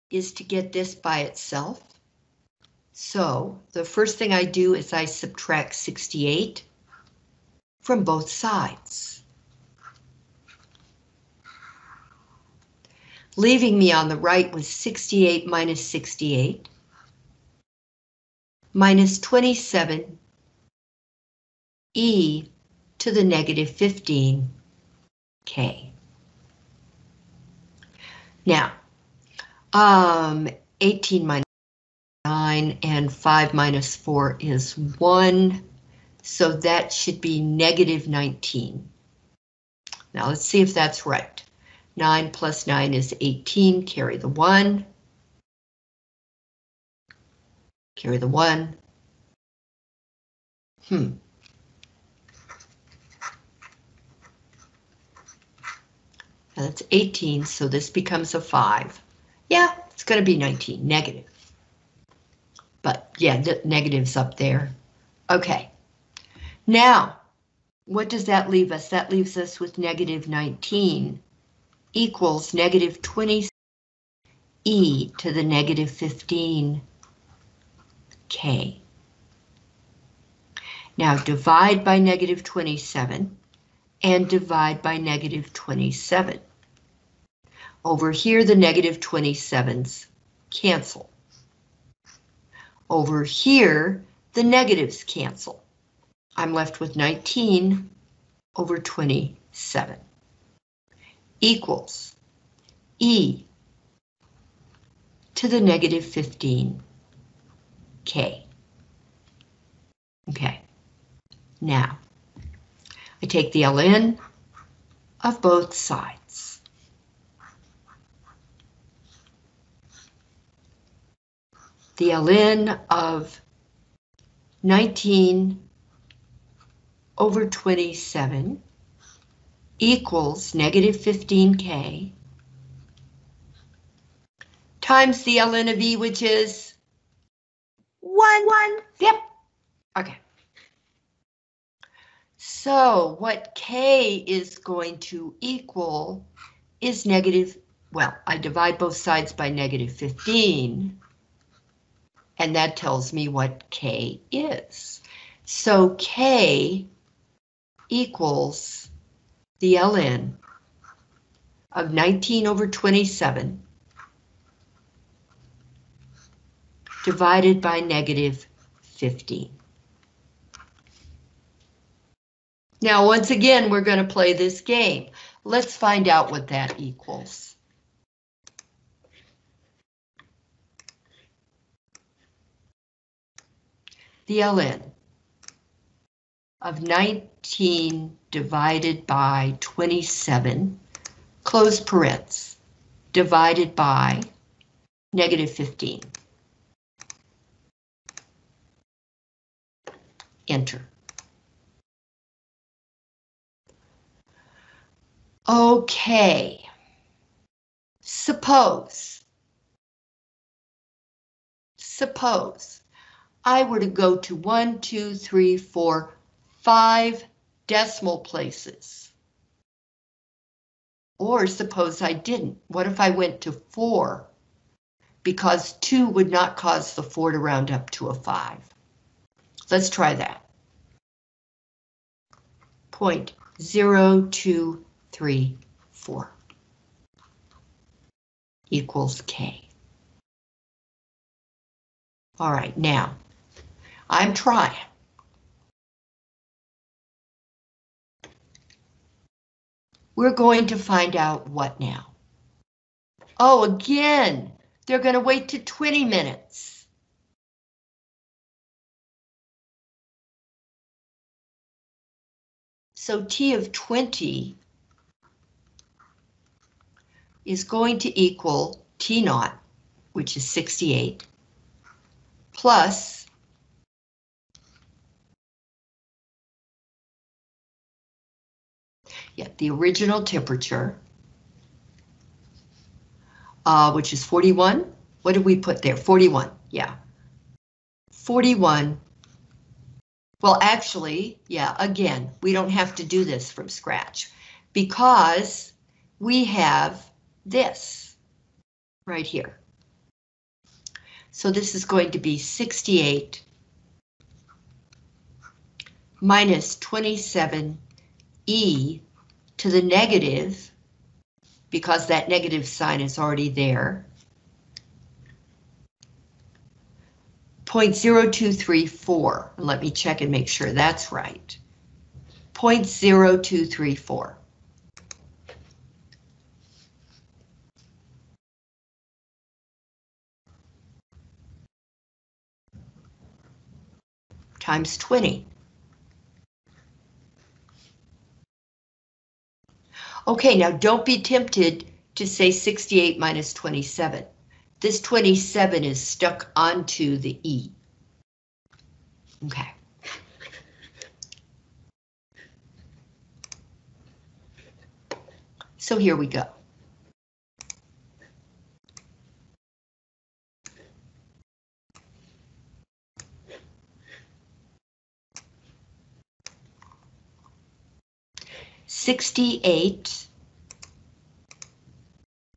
is to get this by itself. So the first thing I do is I subtract 68 from both sides. Leaving me on the right was 68 minus 68 minus 27 e to the negative 15 k. Now, um, 18 minus 9 and 5 minus 4 is 1, so that should be negative 19. Now let's see if that's right. 9 plus 9 is 18, carry the 1. Carry the 1. Hmm. Now that's 18, so this becomes a 5. Yeah, it's going to be 19, negative. But yeah, the negative's up there. Okay. Now, what does that leave us? That leaves us with negative 19 equals negative 20 e to the negative 15 k. Now divide by negative 27 and divide by negative 27. Over here, the negative 27s cancel. Over here, the negatives cancel. I'm left with 19 over 27 equals e to the negative 15 k. Okay, now I take the ln of both sides. The ln of 19 over 27 equals negative 15k times the ln of e, which is one. One. Yep. Okay. So what k is going to equal is negative, well, I divide both sides by negative 15, and that tells me what k is. So k equals the ln of 19 over 27 divided by negative 15. Now, once again, we're going to play this game. Let's find out what that equals. The ln of 19 divided by 27, close parens, divided by negative 15. Enter. Okay. Suppose, suppose I were to go to one, two, three, four, five decimal places. Or suppose I didn't. What if I went to four? Because two would not cause the four to round up to a five. Let's try that. Point zero two three four equals K. All right, now I'm trying. We're going to find out what now? Oh, again, they're going to wait to 20 minutes. So T of 20 is going to equal T naught, which is 68, plus the original temperature, uh, which is 41. What did we put there? 41, yeah. 41. Well, actually, yeah, again, we don't have to do this from scratch because we have this right here. So this is going to be 68 minus 27E to the negative, because that negative sign is already there. 0.0234, let me check and make sure that's right. 0.0234. times 20. Okay, now don't be tempted to say 68 minus 27. This 27 is stuck onto the E. Okay. So here we go. Sixty-eight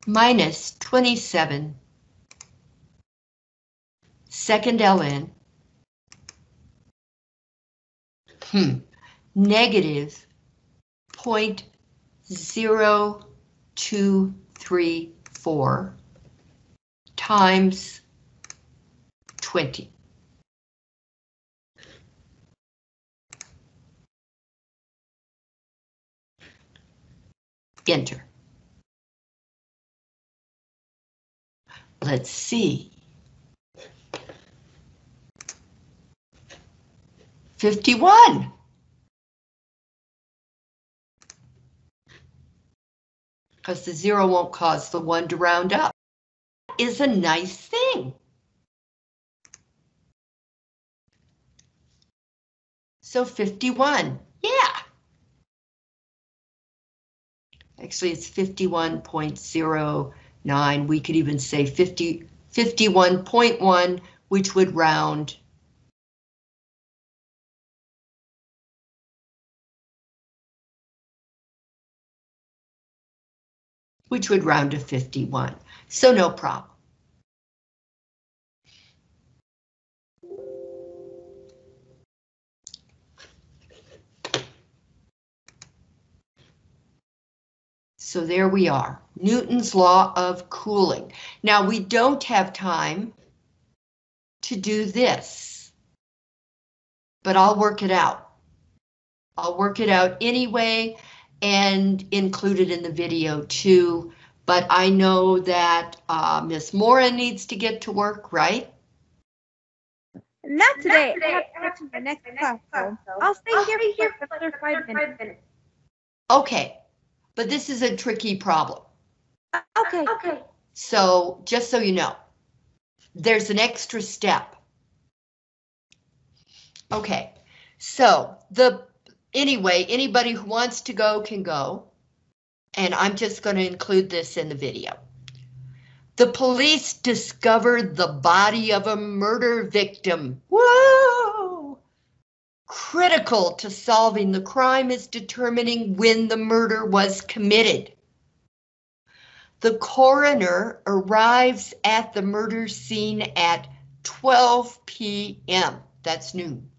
minus twenty-seven. Second ln hmm, negative point zero two three four times twenty. Enter. Let's see. 51. Because the zero won't cause the one to round up. Is a nice thing. So 51, yeah. Actually, it's 51.09. We could even say 50, 51.1, which would round which would round to 51. So no problem. So there we are, Newton's law of cooling. Now we don't have time to do this, but I'll work it out. I'll work it out anyway and include it in the video too. But I know that uh, Miss Mora needs to get to work, right? Not today. I have to go to the next class, so I'll stay here for another five minutes. Okay, but this is a tricky problem. Okay. Okay. So just so you know, there's an extra step. Okay, so the anyway, anybody who wants to go can go. and I'm just going to include this in the video. The police discovered the body of a murder victim. Whoa! Critical to solving the crime is determining when the murder was committed. The coroner arrives at the murder scene at 12 p.m. That's noon.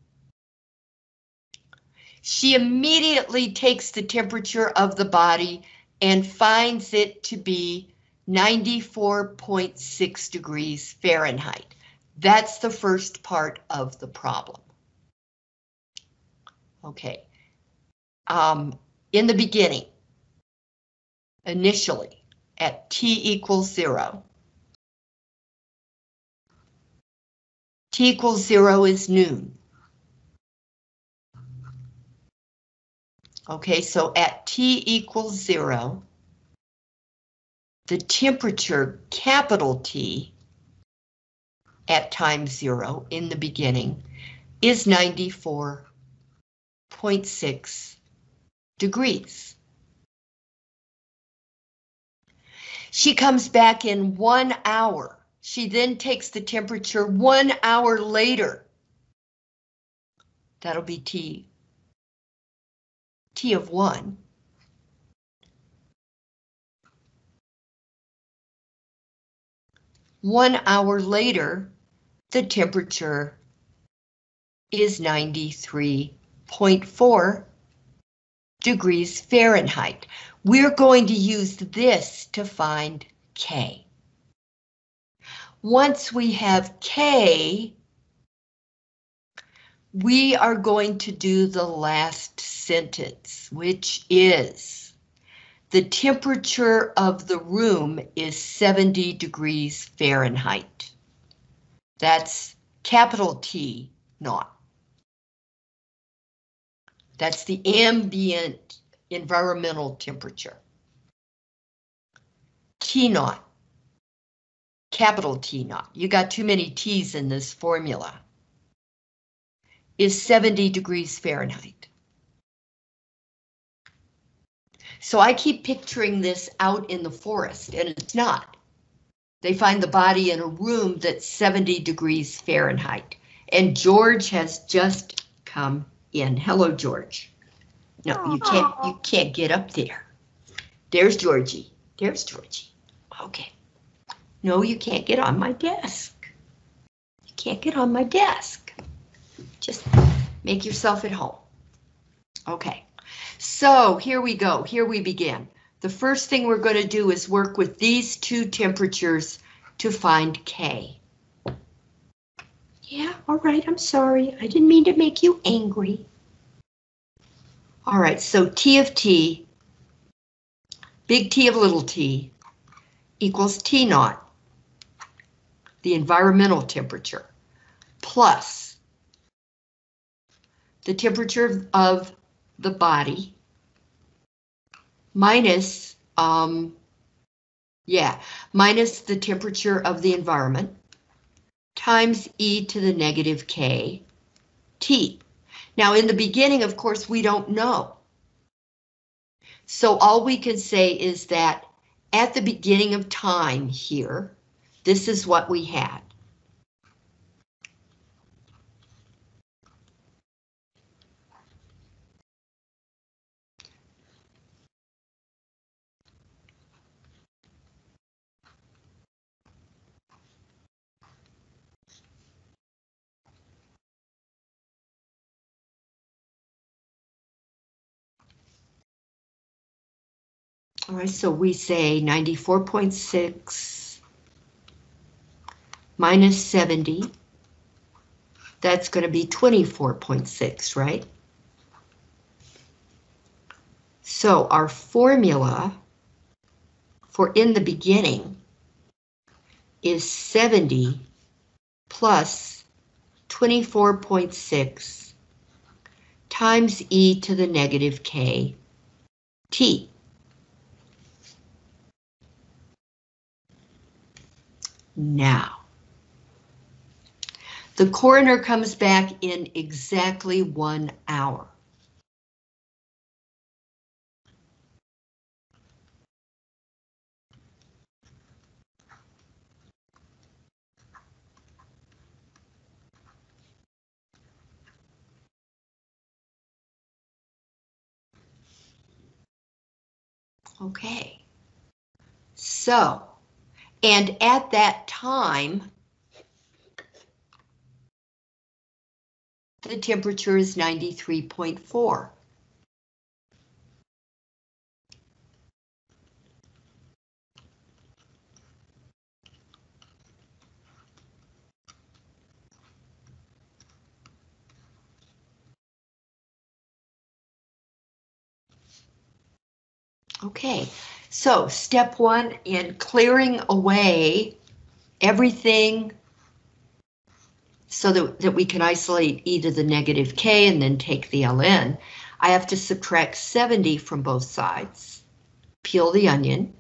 She immediately takes the temperature of the body and finds it to be 94.6 degrees Fahrenheit. That's the first part of the problem. Okay. Um, in the beginning, initially, at T equals zero, T equals zero is noon. Okay, so at T equals zero, the temperature, capital T, at time zero in the beginning is 94.6 degrees. She comes back in one hour. She then takes the temperature one hour later. That'll be T. T of one. One hour later, the temperature is 93.4 degrees Fahrenheit. We're going to use this to find K. Once we have K, we are going to do the last sentence, which is the temperature of the room is 70 degrees Fahrenheit. That's capital T naught. That's the ambient environmental temperature. T naught. Capital T naught. You got too many T's in this formula. Is 70 degrees Fahrenheit. So I keep picturing this out in the forest, and it's not. They find the body in a room that's 70 degrees Fahrenheit. And George has just come in. Hello, George. No, you can't you can't get up there. There's Georgie. There's Georgie. Okay. No, you can't get on my desk. You can't get on my desk. Just make yourself at home. Okay. So here we go, here we begin. The first thing we're going to do is work with these two temperatures to find K. Yeah, all right, I'm sorry. I didn't mean to make you angry. All right, so T of T, big T of little t, equals T naught, the environmental temperature, plus the temperature of the body minus, um, yeah, minus the temperature of the environment times e to the negative k t. Now in the beginning, of course, we don't know. So all we can say is that at the beginning of time here, this is what we had. All right, so we say 94.6 minus 70. That's going to be 24.6, right? So our formula for in the beginning is 70 plus 24.6 times e to the negative k t. now. The coroner comes back in exactly one hour. Okay, so and at that time, the temperature is 93.4. Okay, so step one in clearing away everything so that, that we can isolate e to the negative k and then take the ln. I have to subtract 70 from both sides. Peel the onion.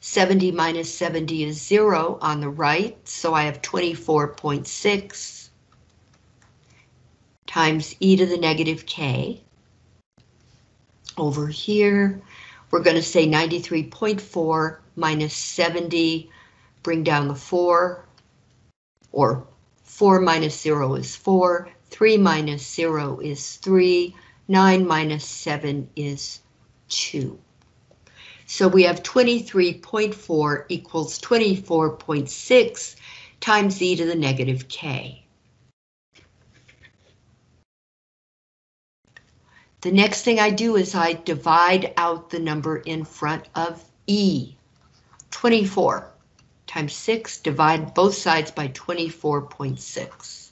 Seventy minus seventy is zero on the right, so I have twenty-four point six times e to the negative k. Over here, we're going to say 93.4 minus 70, bring down the 4, or 4 minus 0 is 4, 3 minus 0 is 3, 9 minus 7 is 2. So we have 23.4 equals 24.6 times e to the negative k. The next thing I do is I divide out the number in front of E. 24 times 6, divide both sides by 24.6.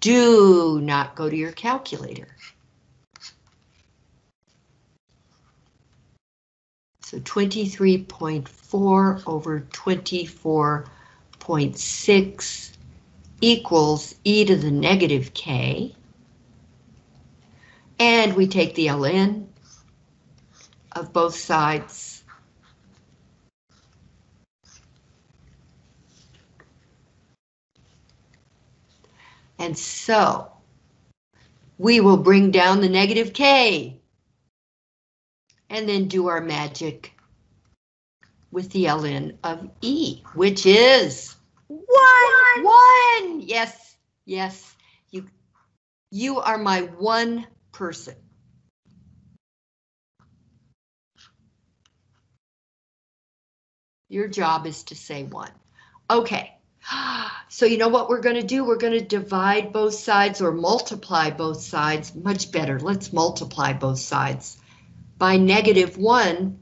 Do not go to your calculator. So 23.4 over 24.6 equals e to the negative k. And we take the ln of both sides. And so we will bring down the negative k and then do our magic with the ln of e, which is One. one. Yes, yes. You, you are my one person. Your job is to say one. Okay, so you know what we're going to do? We're going to divide both sides or multiply both sides. Much better, let's multiply both sides by negative one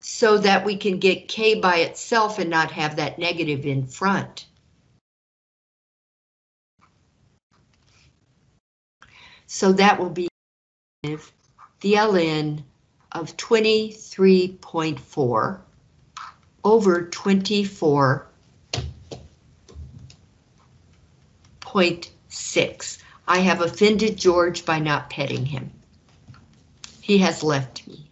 so that we can get k by itself and not have that negative in front. So that will be the ln of 23.4 over 24.6. I have offended George by not petting him. He has left me.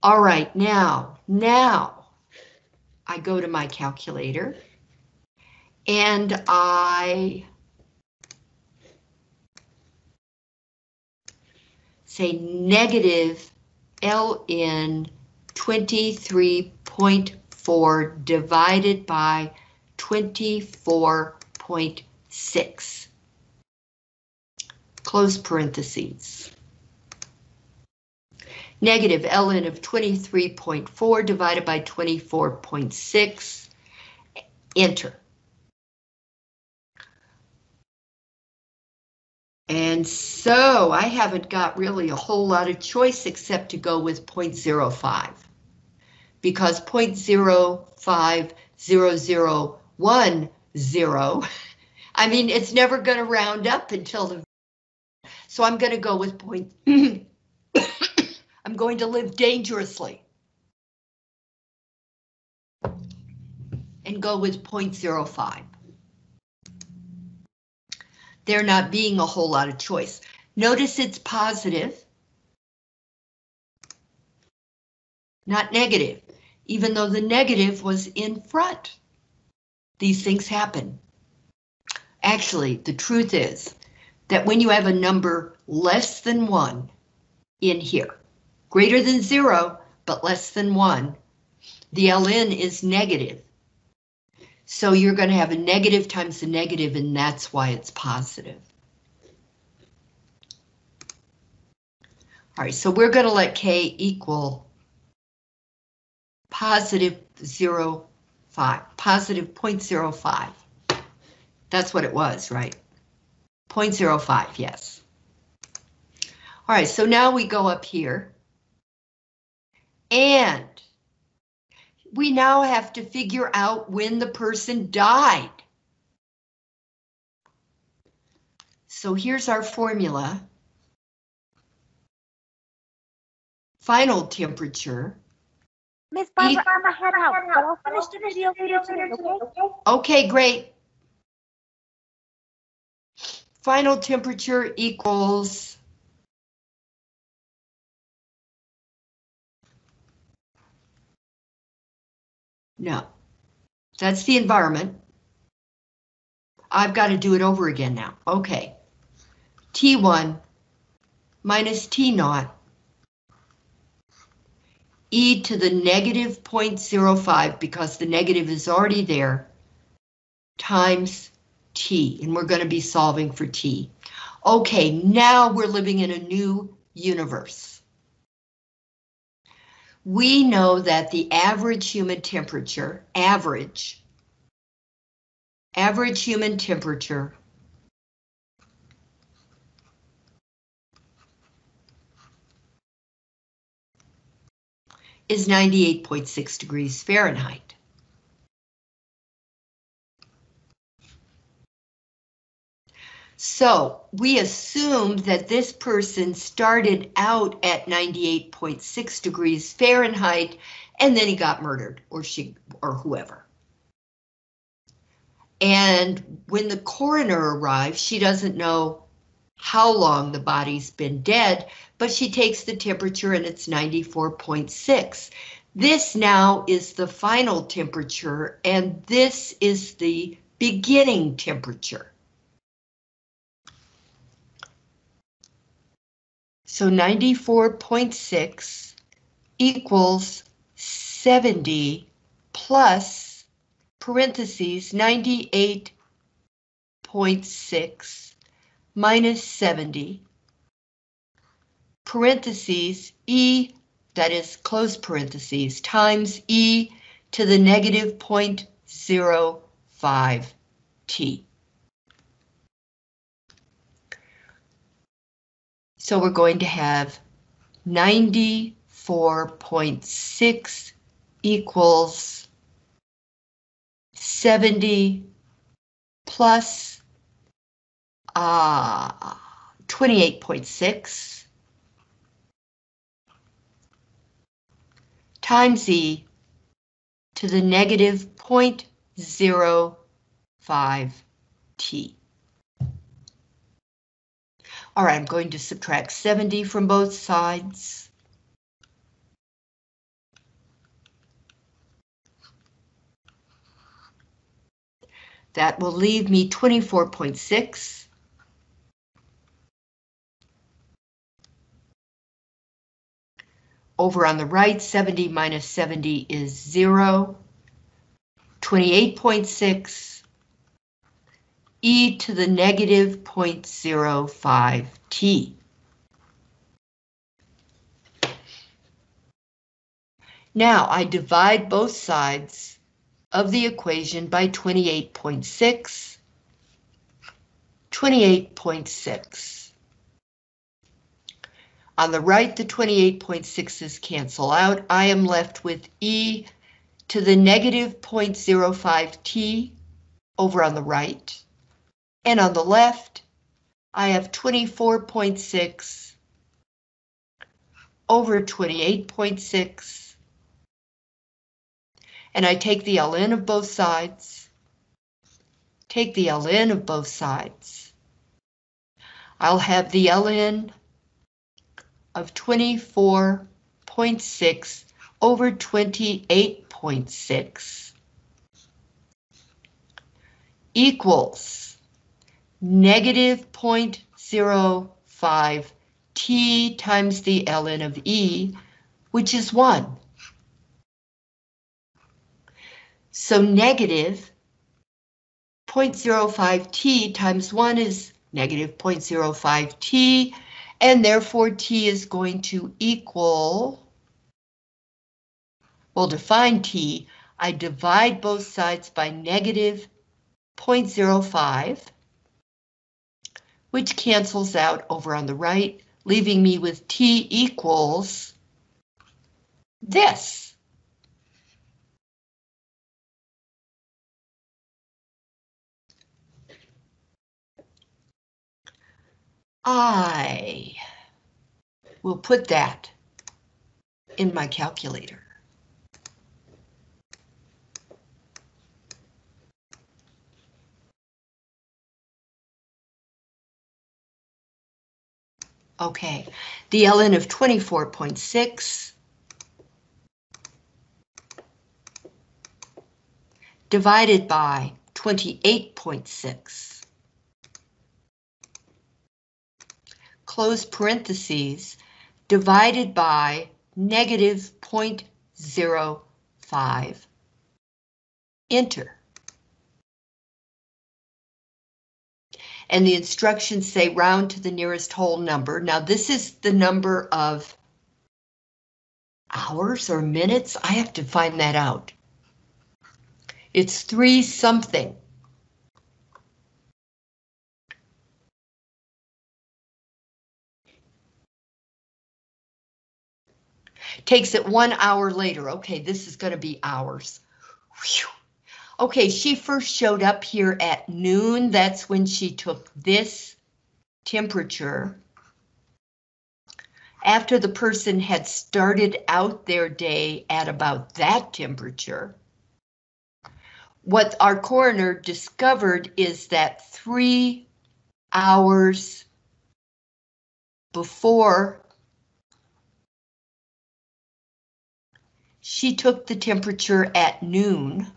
All right, now, now I go to my calculator and I say negative ln 23.4 divided by 24.6. Close parentheses. Negative ln of 23.4 divided by 24.6. Enter. And so I haven't got really a whole lot of choice except to go with 0.05 because 0.050010, I mean, it's never going to round up until the, so I'm going to go with point, I'm going to live dangerously. And go with 0.05 there not being a whole lot of choice. Notice it's positive, not negative, even though the negative was in front. These things happen. Actually, the truth is that when you have a number less than one in here, greater than zero, but less than one, the ln is negative. So you're going to have a negative times a negative, and that's why it's positive. All right, so we're going to let K equal positive 0, 5, positive 0.05. That's what it was, right? 0.05, yes. All right, so now we go up here. And we now have to figure out when the person died. So here's our formula. Final temperature. Miss Barbara, I'm head out, but I'll finish the video later today, okay? Okay, great. Final temperature equals No, that's the environment. I've got to do it over again now. Okay. T1 minus T naught e to the negative 0.05 because the negative is already there times t, and we're going to be solving for t. Okay, now we're living in a new universe. We know that the average human temperature, average, average human temperature is 98.6 degrees Fahrenheit. So we assume that this person started out at 98.6 degrees Fahrenheit and then he got murdered or she or whoever. And when the coroner arrives, she doesn't know how long the body's been dead, but she takes the temperature and it's 94.6. This now is the final temperature and this is the beginning temperature. So 94.6 equals 70 plus parentheses 98.6 minus 70 parentheses e that is close parentheses times e to the negative 0.05 t. So we're going to have 94.6 equals 70 plus uh, 28.6 times e to the negative 0.05 t. All right, I'm going to subtract 70 from both sides. That will leave me 24.6. Over on the right, 70 minus 70 is 0. 28.6 e to the negative 0.05 t. Now I divide both sides of the equation by 28.6. 28.6. On the right, the 28.6's cancel out. I am left with e to the negative 0.05 t over on the right. And on the left, I have 24.6 over 28.6. And I take the ln of both sides. Take the ln of both sides. I'll have the ln of 24.6 over 28.6 equals negative 0.05 t times the ln of e, which is 1. So negative 0.05t times 1 is negative 0.05t, and therefore t is going to equal, well, define t, I divide both sides by negative 0.05, which cancels out over on the right, leaving me with t equals this. I will put that in my calculator. Okay, the ln of 24.6 divided by 28.6 close parentheses, divided by negative 0.05. Enter. And the instructions say round to the nearest whole number. Now this is the number of hours or minutes. I have to find that out. It's three something. Takes it one hour later. Okay, this is going to be hours. Whew. Okay, she first showed up here at noon. That's when she took this temperature. After the person had started out their day at about that temperature, what our coroner discovered is that three hours before She took the temperature at noon.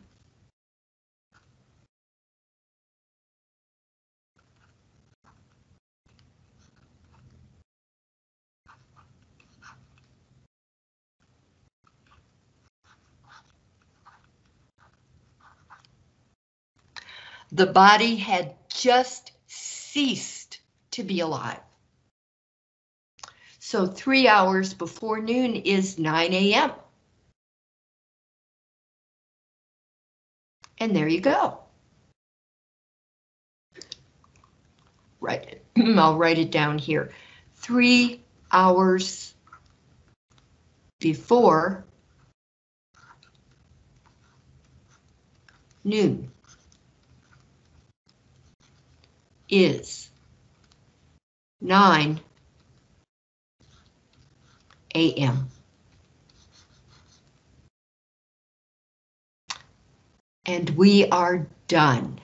The body had just ceased to be alive. So three hours before noon is 9 a.m. And there you go. Right, I'll write it down here. Three hours before noon is 9 a.m. And we are done.